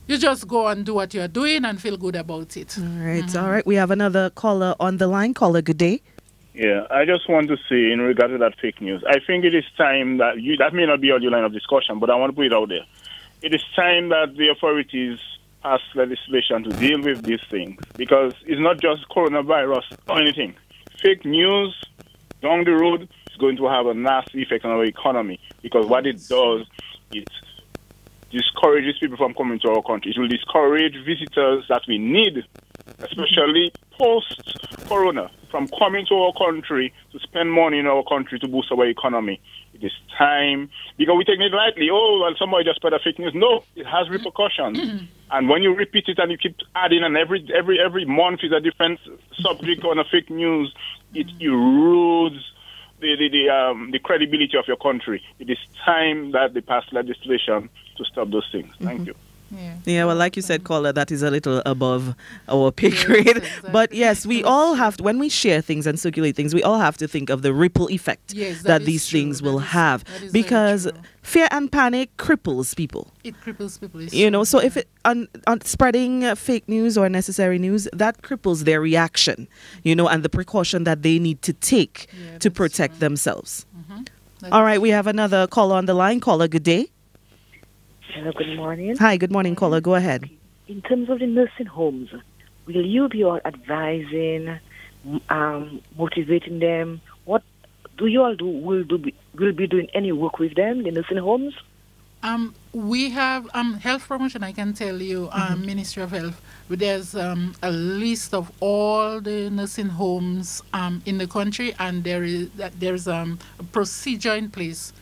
you just go and do what you are doing and feel good about it. All right, mm-hmm. all right. We have another caller on the line. Caller, good day. Yeah, I just want to say in regard to that fake news, I think it is time that you, that may not be on your line of discussion, but I want to put it out there. It is time that the authorities pass legislation to deal with these things because it's not just coronavirus or anything. Fake news down the road is going to have a nasty effect on our economy because what it does is discourages people from coming to our country. It will discourage visitors that we need, especially post corona from coming to our country to spend money in our country to boost our economy. It is time because we take it lightly. Oh, well, somebody just spread a fake news. No, it has repercussions. *clears throat* and when you repeat it and you keep adding, and every every every month is a different subject on a fake news, it erodes the the the, um, the credibility of your country. It is time that they pass legislation to stop those things. Thank mm-hmm. you. Yeah. yeah, well, like you said, caller, that is a little above our pay grade. Yes, *laughs* exactly. But yes, we all have, to, when we share things and circulate things, we all have to think of the ripple effect yes, that, that these true. things that will is, have. Because fear and panic cripples people. It cripples people. You know, so if it, on, on spreading uh, fake news or necessary news, that cripples their reaction, you know, and the precaution that they need to take yeah, to protect true. themselves. Mm-hmm. All right, we have another caller on the line. Caller, good day. Hello, good morning. Hi, good morning, caller. Go ahead. In terms of the nursing homes, will you be advising, um, motivating them? What do you all do? Will do will be doing any work with them, the nursing homes? Um, we have um, health promotion. I can tell you, um, mm-hmm. Ministry of Health. There's um, a list of all the nursing homes um, in the country, and there is there's um, a procedure in place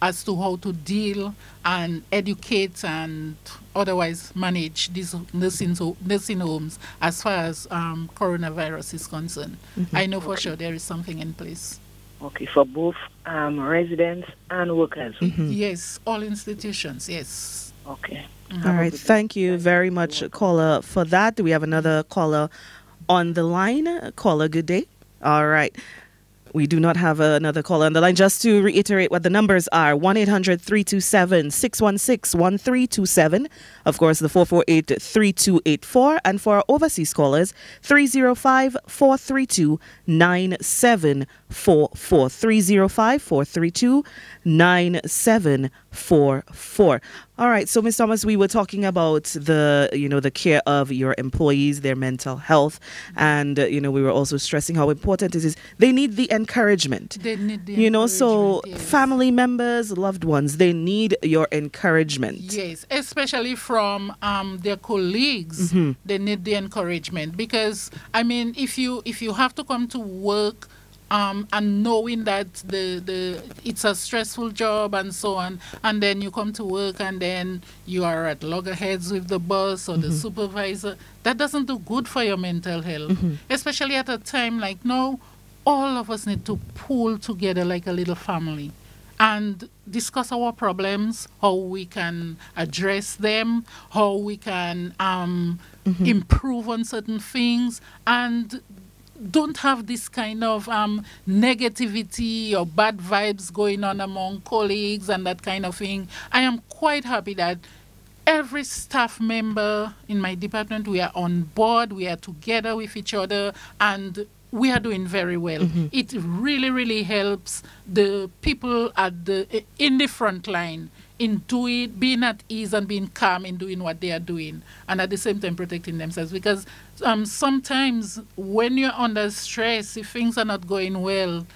as to how to deal and educate and otherwise manage these nursing, nursing homes as far as um, coronavirus is concerned. Mm-hmm. I know for okay. sure there is something in place. Okay, for both um, residents and workers? Mm-hmm. Yes, all institutions, yes. Okay. Mm-hmm. All right, thank you very much, caller, for that. We have another caller on the line? Caller, good day. All right. We do not have another caller on the line. Just to reiterate what the numbers are 1 800 327 616 1327. Of course, the 448 3284. And for our overseas callers, 305 432 9744. 305 432 9744. All right, so Ms. Thomas, we were talking about the you know the care of your employees, their mental health, and uh, you know we were also stressing how important it is. They need the encouragement. They need the you know, so yes. family members, loved ones, they need your encouragement. Yes, especially from um, their colleagues, Mhm. they need the encouragement because I mean, if you if you have to come to work. Um, and knowing that the, the it's a stressful job and so on, and then you come to work and then you are at loggerheads with the boss or the Mhm. supervisor, that doesn't do good for your mental health, Mhm. especially at a time like now. All of us need to pull together like a little family and discuss our problems, how we can address them, how we can um, improve on certain things, and don't have this kind of um, negativity or bad vibes going on among colleagues and that kind of thing. I am quite happy that every staff member in my department we are on board we are together with each other and we are doing very well Mhm. it really really helps the people at the in the front line in doing being at ease and being calm in doing what they are doing and at the same time protecting themselves. Because um, sometimes when you're under stress if things are not going well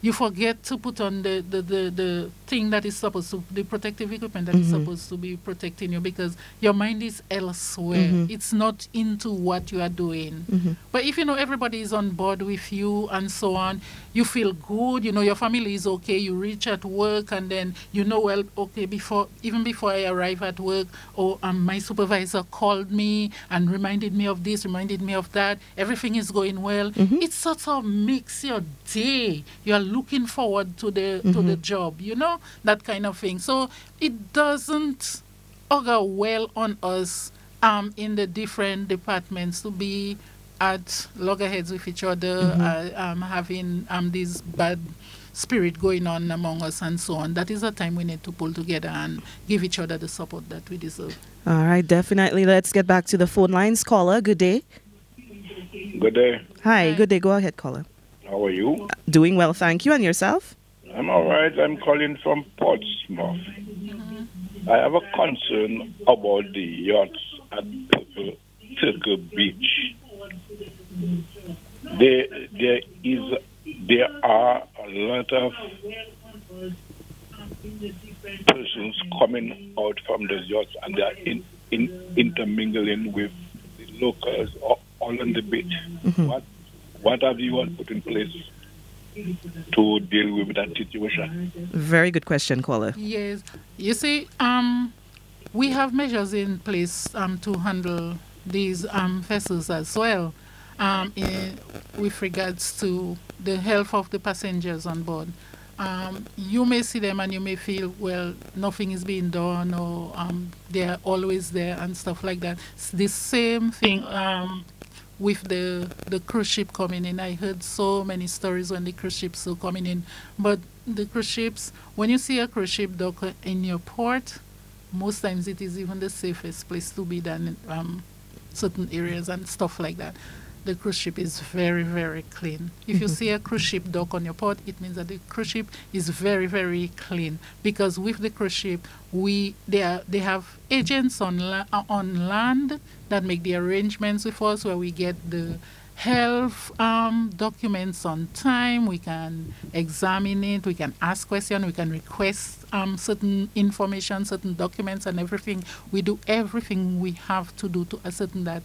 you forget to put on the, the, the, the thing that is supposed to the protective equipment that is Mhm. supposed to be protecting you because your mind is elsewhere Mhm. it's not into what you are doing Mhm. but if you know everybody is on board with you and so on, you feel good. You know your family is okay. You reach at work and then you know well okay before even before I arrive at work, or um, my supervisor called me and reminded me of this, reminded me of that. Everything is going well. It sort of makes your day. You are looking forward to the to the Mhm. job. You know that kind of thing. So it doesn't augur well on us um, in the different departments to be at loggerheads with each other, Mhm. uh, um, having um, this bad spirit going on among us and so on. That is a time we need to pull together and give each other the support that we deserve. All right, definitely. Let's get back to the phone lines. Caller, good day. Good day. Hi, good day. Go ahead, caller. How are you? Doing well, thank you. And yourself? I'm all right. I'm calling from Portsmouth. Mm-hmm. I have a concern about the yachts at Turtle, Turtle Beach. There, there is, there are a lot of persons coming out from the yachts and they are in, in, intermingling with the locals all, all on the beach. Mm-hmm. What, what have you all put in place to deal with that situation? Very good question, caller. Yes, you see, um, we have measures in place um, to handle these um, vessels as well, um, in, with regards to the health of the passengers on board. Um, you may see them and you may feel, well, nothing is being done or um, they're always there and stuff like that. It's the same thing um, with the the cruise ship coming in. I heard so many stories when the cruise ships are coming in, but the cruise ships, when you see a cruise ship dock in your port, most times it is even the safest place to be than um, certain areas and stuff like that. The cruise ship is very, very clean. If you see a *laughs* cruise ship dock on your port, it means that the cruise ship is very, very clean. Because with the cruise ship, we they are they have agents on la- on land that make the arrangements with us, where we get the health um, documents on time. We can examine it. We can ask questions. We can request um, certain information, certain documents, and everything. We do everything we have to do to ascertain that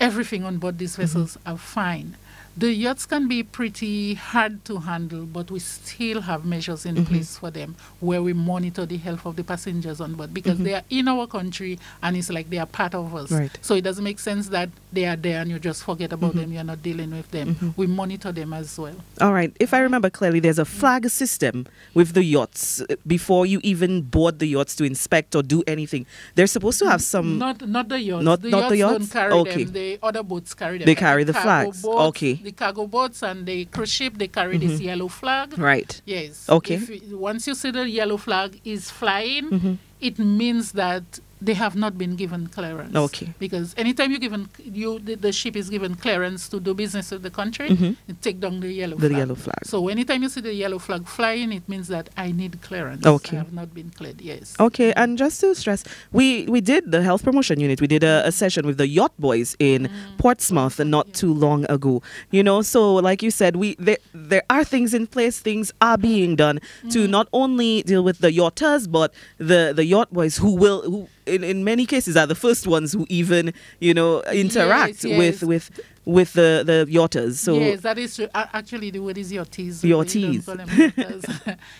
everything on board these vessels are fine. The yachts can be pretty hard to handle, but we still have measures in Mhm. place for them where we monitor the health of the passengers on board because Mhm. they are in our country and it's like they are part of us. Right. So it doesn't make sense that they are there and you just forget about Mhm. them, you're not dealing with them. Mhm. We monitor them as well. All right. If I remember clearly, there's a flag system with the yachts before you even board the yachts to inspect or do anything. They're supposed to have some. Not not the yachts. Not- the not yachts the don't carry Okay. them. The other boats carry them. They like carry the flags. boats, Okay. The cargo boats and the cruise ship, they carry this Mhm. yellow flag. Right. Yes. Okay. If, once you see the yellow flag is flying, Mhm. it means that they have not been given clearance. Okay. Because anytime you given you the, the ship is given clearance to do business with the country, Mhm. it take down the yellow The flag. yellow flag. So anytime you see the yellow flag flying, it means that I need clearance. Okay. I have not been cleared. Yes. Okay, and just to stress, we we did the health promotion unit. We did a, a session with the yacht boys in Portsmouth not too long ago. You know, so like you said, we there there are things in place. Things are being done to not only deal with the yachters, but the the yacht boys who will who in, in many cases are the first ones who even you know interact Yes, with yes. with with the the yachters. So yes, that is true. Actually, the word is yachties. Your teas.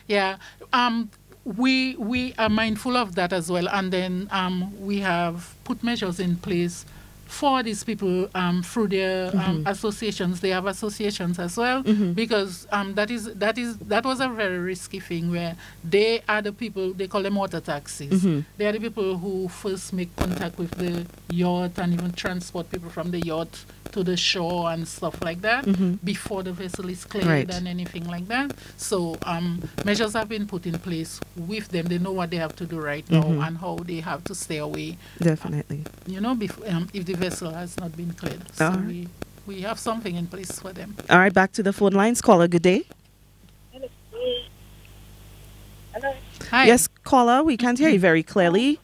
yeah. Um, we we are mindful of that as well, and then um, we have put measures in place for these people um, through their um, Mhm. associations. They have associations as well Mhm. because um, that is that is that was a very risky thing where they are the people they call them water taxis. Mhm. They are the people who first make contact with the yacht and even transport people from the yacht to the shore and stuff like that Mhm. before the vessel is cleared Right. and anything like that. So um, measures have been put in place with them. They know what they have to do right now Mhm. and how they have to stay away. definitely. You know, bef- um, if the vessel has not been cleared. So Alright. we, we have something in place for them. All right, back to the phone lines. Caller, good day. Hello. Hi. Yes, caller, we can't hear you very clearly.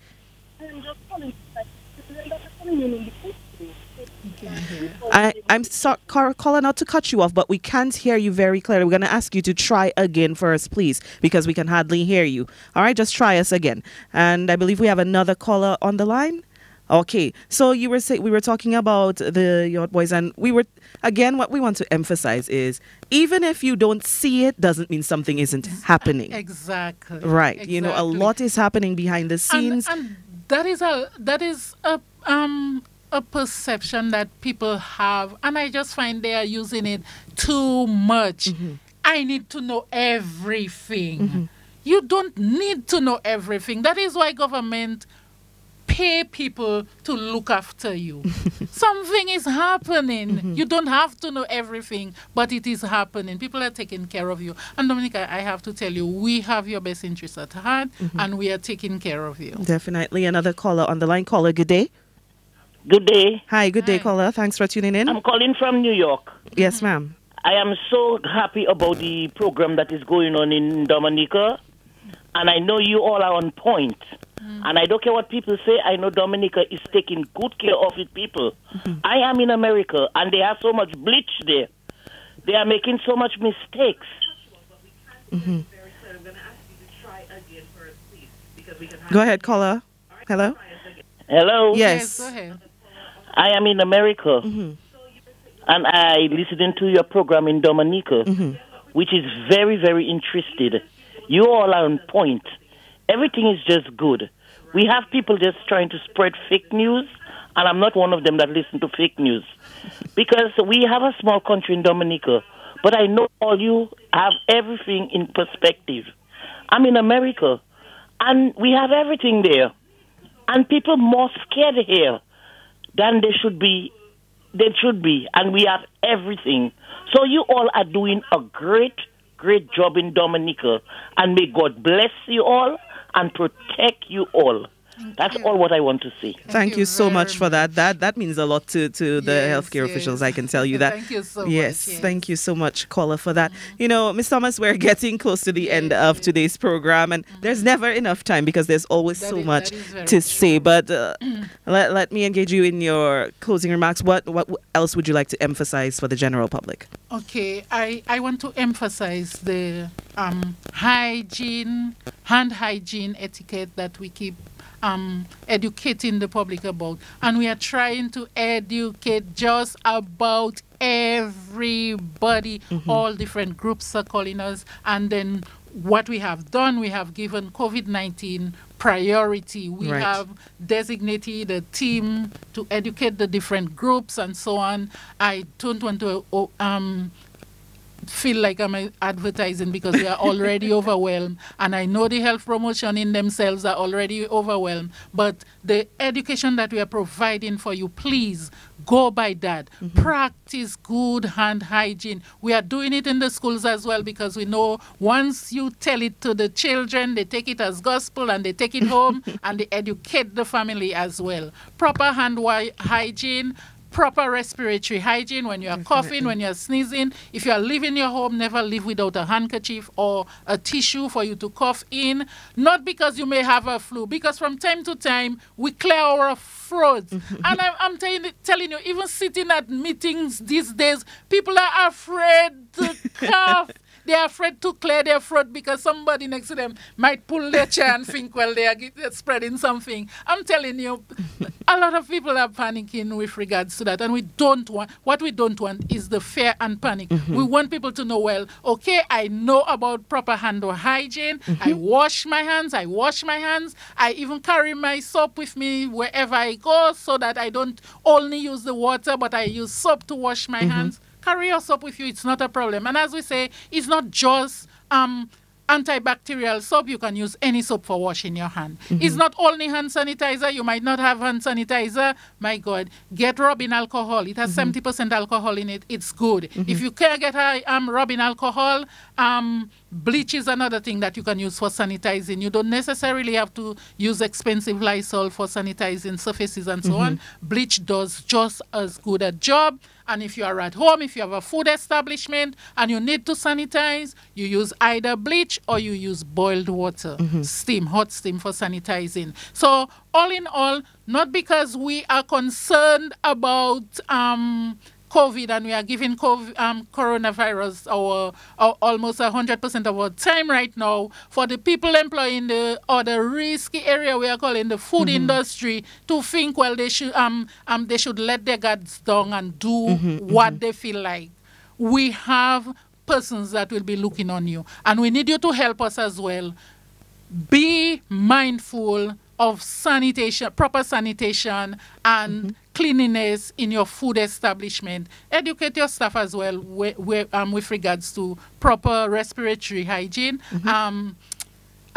I, I'm sorry, caller, not to cut you off, but we can't hear you very clearly. We're going to ask you to try again first, please, because we can hardly hear you. All right, just try us again. And I believe we have another caller on the line. Okay, so you were say, we were talking about the yacht boys, and we were again. What we want to emphasize is even if you don't see it, doesn't mean something isn't happening. Exactly. Right. You know, a lot is happening behind the scenes. and that is a that is a um a perception that people have and i just find they are using it too much Mm-hmm. i need to know everything you don't need to know everything that is why government pay people to look after you *laughs* something is happening mm-hmm. you don't have to know everything but it is happening people are taking care of you and dominica i have to tell you we have your best interests at heart mm-hmm. and we are taking care of you Definitely. Another caller on the line. Caller, good day. Good day. Hi, good day, caller. Thanks for tuning in. I'm calling from New York. Yes, ma'am. I am so happy about the program that is going on in Dominica, and I know you all are on point. Mm. And I don't care what people say, I know Dominica is taking good care of its people. Mm-hmm. I am in America, and they have so much bleach there. They are making so much mistakes. Mhm. Go ahead, caller. Hello? Hello? Yes. go ahead. I am in America, mm-hmm. and I listening to your program in Dominica, mm-hmm. which is very, very interested. You all are on point. Everything is just good. We have people just trying to spread fake news, and I'm not one of them that listen to fake news, because we have a small country in Dominica. But I know all you have everything in perspective. I'm in America, and we have everything there, and people more scared here than they should be. They should be, and we have everything. So you all are doing a great, great job in Dominica, and may God bless you all and protect you all. That's all what I want to see. Thank, you, so much for that. That that means a lot to, to the Yes, healthcare yes. officials. I can tell you *laughs* that. Thank you so much, yes, yes. thank you so much, caller, for that. You know, Miss Thomas, we're *laughs* getting close to the end of today's program, and there's never enough time because there's always so much very to say. But uh, *clears throat* let, let me engage you in your closing remarks. What what else would you like to emphasize for the general public? Okay, I, I want to emphasize the um, hygiene, hand hygiene etiquette that we keep um, educating the public about. And we are trying to educate just about everybody. All different groups are calling us. And then what we have done, we have given COVID 19 priority. We Right. have designated a team to educate the different groups and so on. I don't want to oh, um, feel like I'm advertising because we are already *laughs* overwhelmed. And I know the health promotion in themselves are already overwhelmed. But the education that we are providing for you, please go by that. Mm-hmm. Practice good hand hygiene. We are doing it in the schools as well because we know once you tell it to the children, they take it as gospel and they take it home *laughs* and they educate the family as well. Proper hand hygiene proper respiratory hygiene when you're coughing, when you're sneezing. If you're leaving your home, never leave without a handkerchief or a tissue for you to cough in. Not because you may have a flu, because from time to time we clear our throats. Mm-hmm. and I'm, I'm telling you, even sitting at meetings these days, people are afraid to *laughs* cough. They're afraid to clear their throat because somebody next to them might pull their chair and *laughs* think, well, they are spreading something. I'm telling you, a lot of people are panicking with regards to that. And we don't want, what we don't want is the fear and panic. Mm-hmm. We want people to know, well, okay, I know about proper hand hygiene. Mm-hmm. I wash my hands. I wash my hands. I even carry my soap with me wherever I go so that I don't only use the water, but I use soap to wash my mm-hmm. hands carry your soap with you. It's not a problem. And as we say, it's not just um, antibacterial soap. You can use any soap for washing your hand. Mm-hmm. It's not only hand sanitizer. You might not have hand sanitizer. My God, get rubbing alcohol. It has mm-hmm. 70% alcohol in it. It's good. Mm-hmm. If you can't get um, rubbing alcohol, um, bleach is another thing that you can use for sanitizing. You don't necessarily have to use expensive Lysol for sanitizing surfaces and so on. Mm-hmm. Bleach does just as good a job. And if you are at home, if you have a food establishment and you need to sanitize, you use either bleach or you use boiled water, mm-hmm. steam, hot steam for sanitizing. So, all in all, not because we are concerned about um, COVID and we are giving COVID, um, coronavirus our, our almost 100% of our time right now for the people employed in the or the risky area we are calling the food mm-hmm. industry to think well they should um, um they should let their guards down and do mm-hmm, what mm-hmm. they feel like. We have persons that will be looking on you and we need you to help us as well. Be mindful of sanitation, proper sanitation, and mm-hmm. cleanliness in your food establishment. Educate your staff as well where, where, um, with regards to proper respiratory hygiene. Mm-hmm. Um,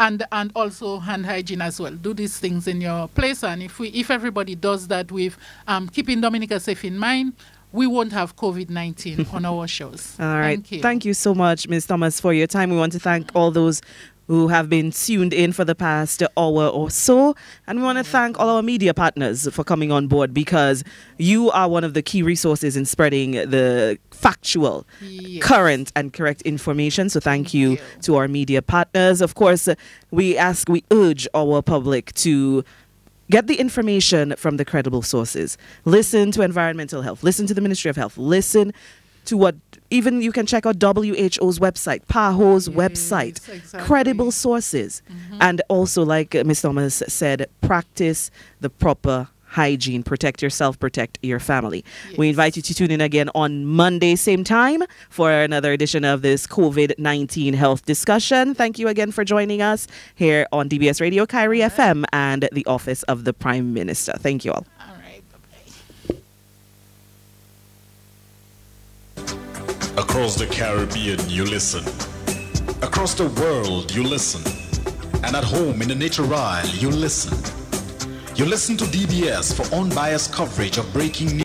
and and also hand hygiene as well. Do these things in your place, and if we if everybody does that with um, keeping Dominica safe in mind, we won't have COVID 19 *laughs* on our shows. All right. Thank you. Thank you so much, Ms. Thomas, for your time. We want to thank all those who have been tuned in for the past hour or so. And we want to thank all our media partners for coming on board because you are one of the key resources in spreading the factual, yes. current, and correct information. So thank, you to our media partners. Of course, we ask, we urge our public to get the information from the credible sources. Listen to environmental health, listen to the Ministry of Health, listen to what even you can check out WHO's website, PAHO's yes, website, exactly. credible sources. Mm-hmm. And also, like Ms. Thomas said, practice the proper hygiene. Protect yourself, protect your family. Yes. We invite you to tune in again on Monday, same time, for another edition of this COVID 19 health discussion. Thank you again for joining us here on DBS Radio, Kairi right. FM, and the Office of the Prime Minister. Thank you all. Across the Caribbean, you listen. Across the world, you listen. And at home in the nature isle, you listen. You listen to DBS for unbiased coverage of breaking news.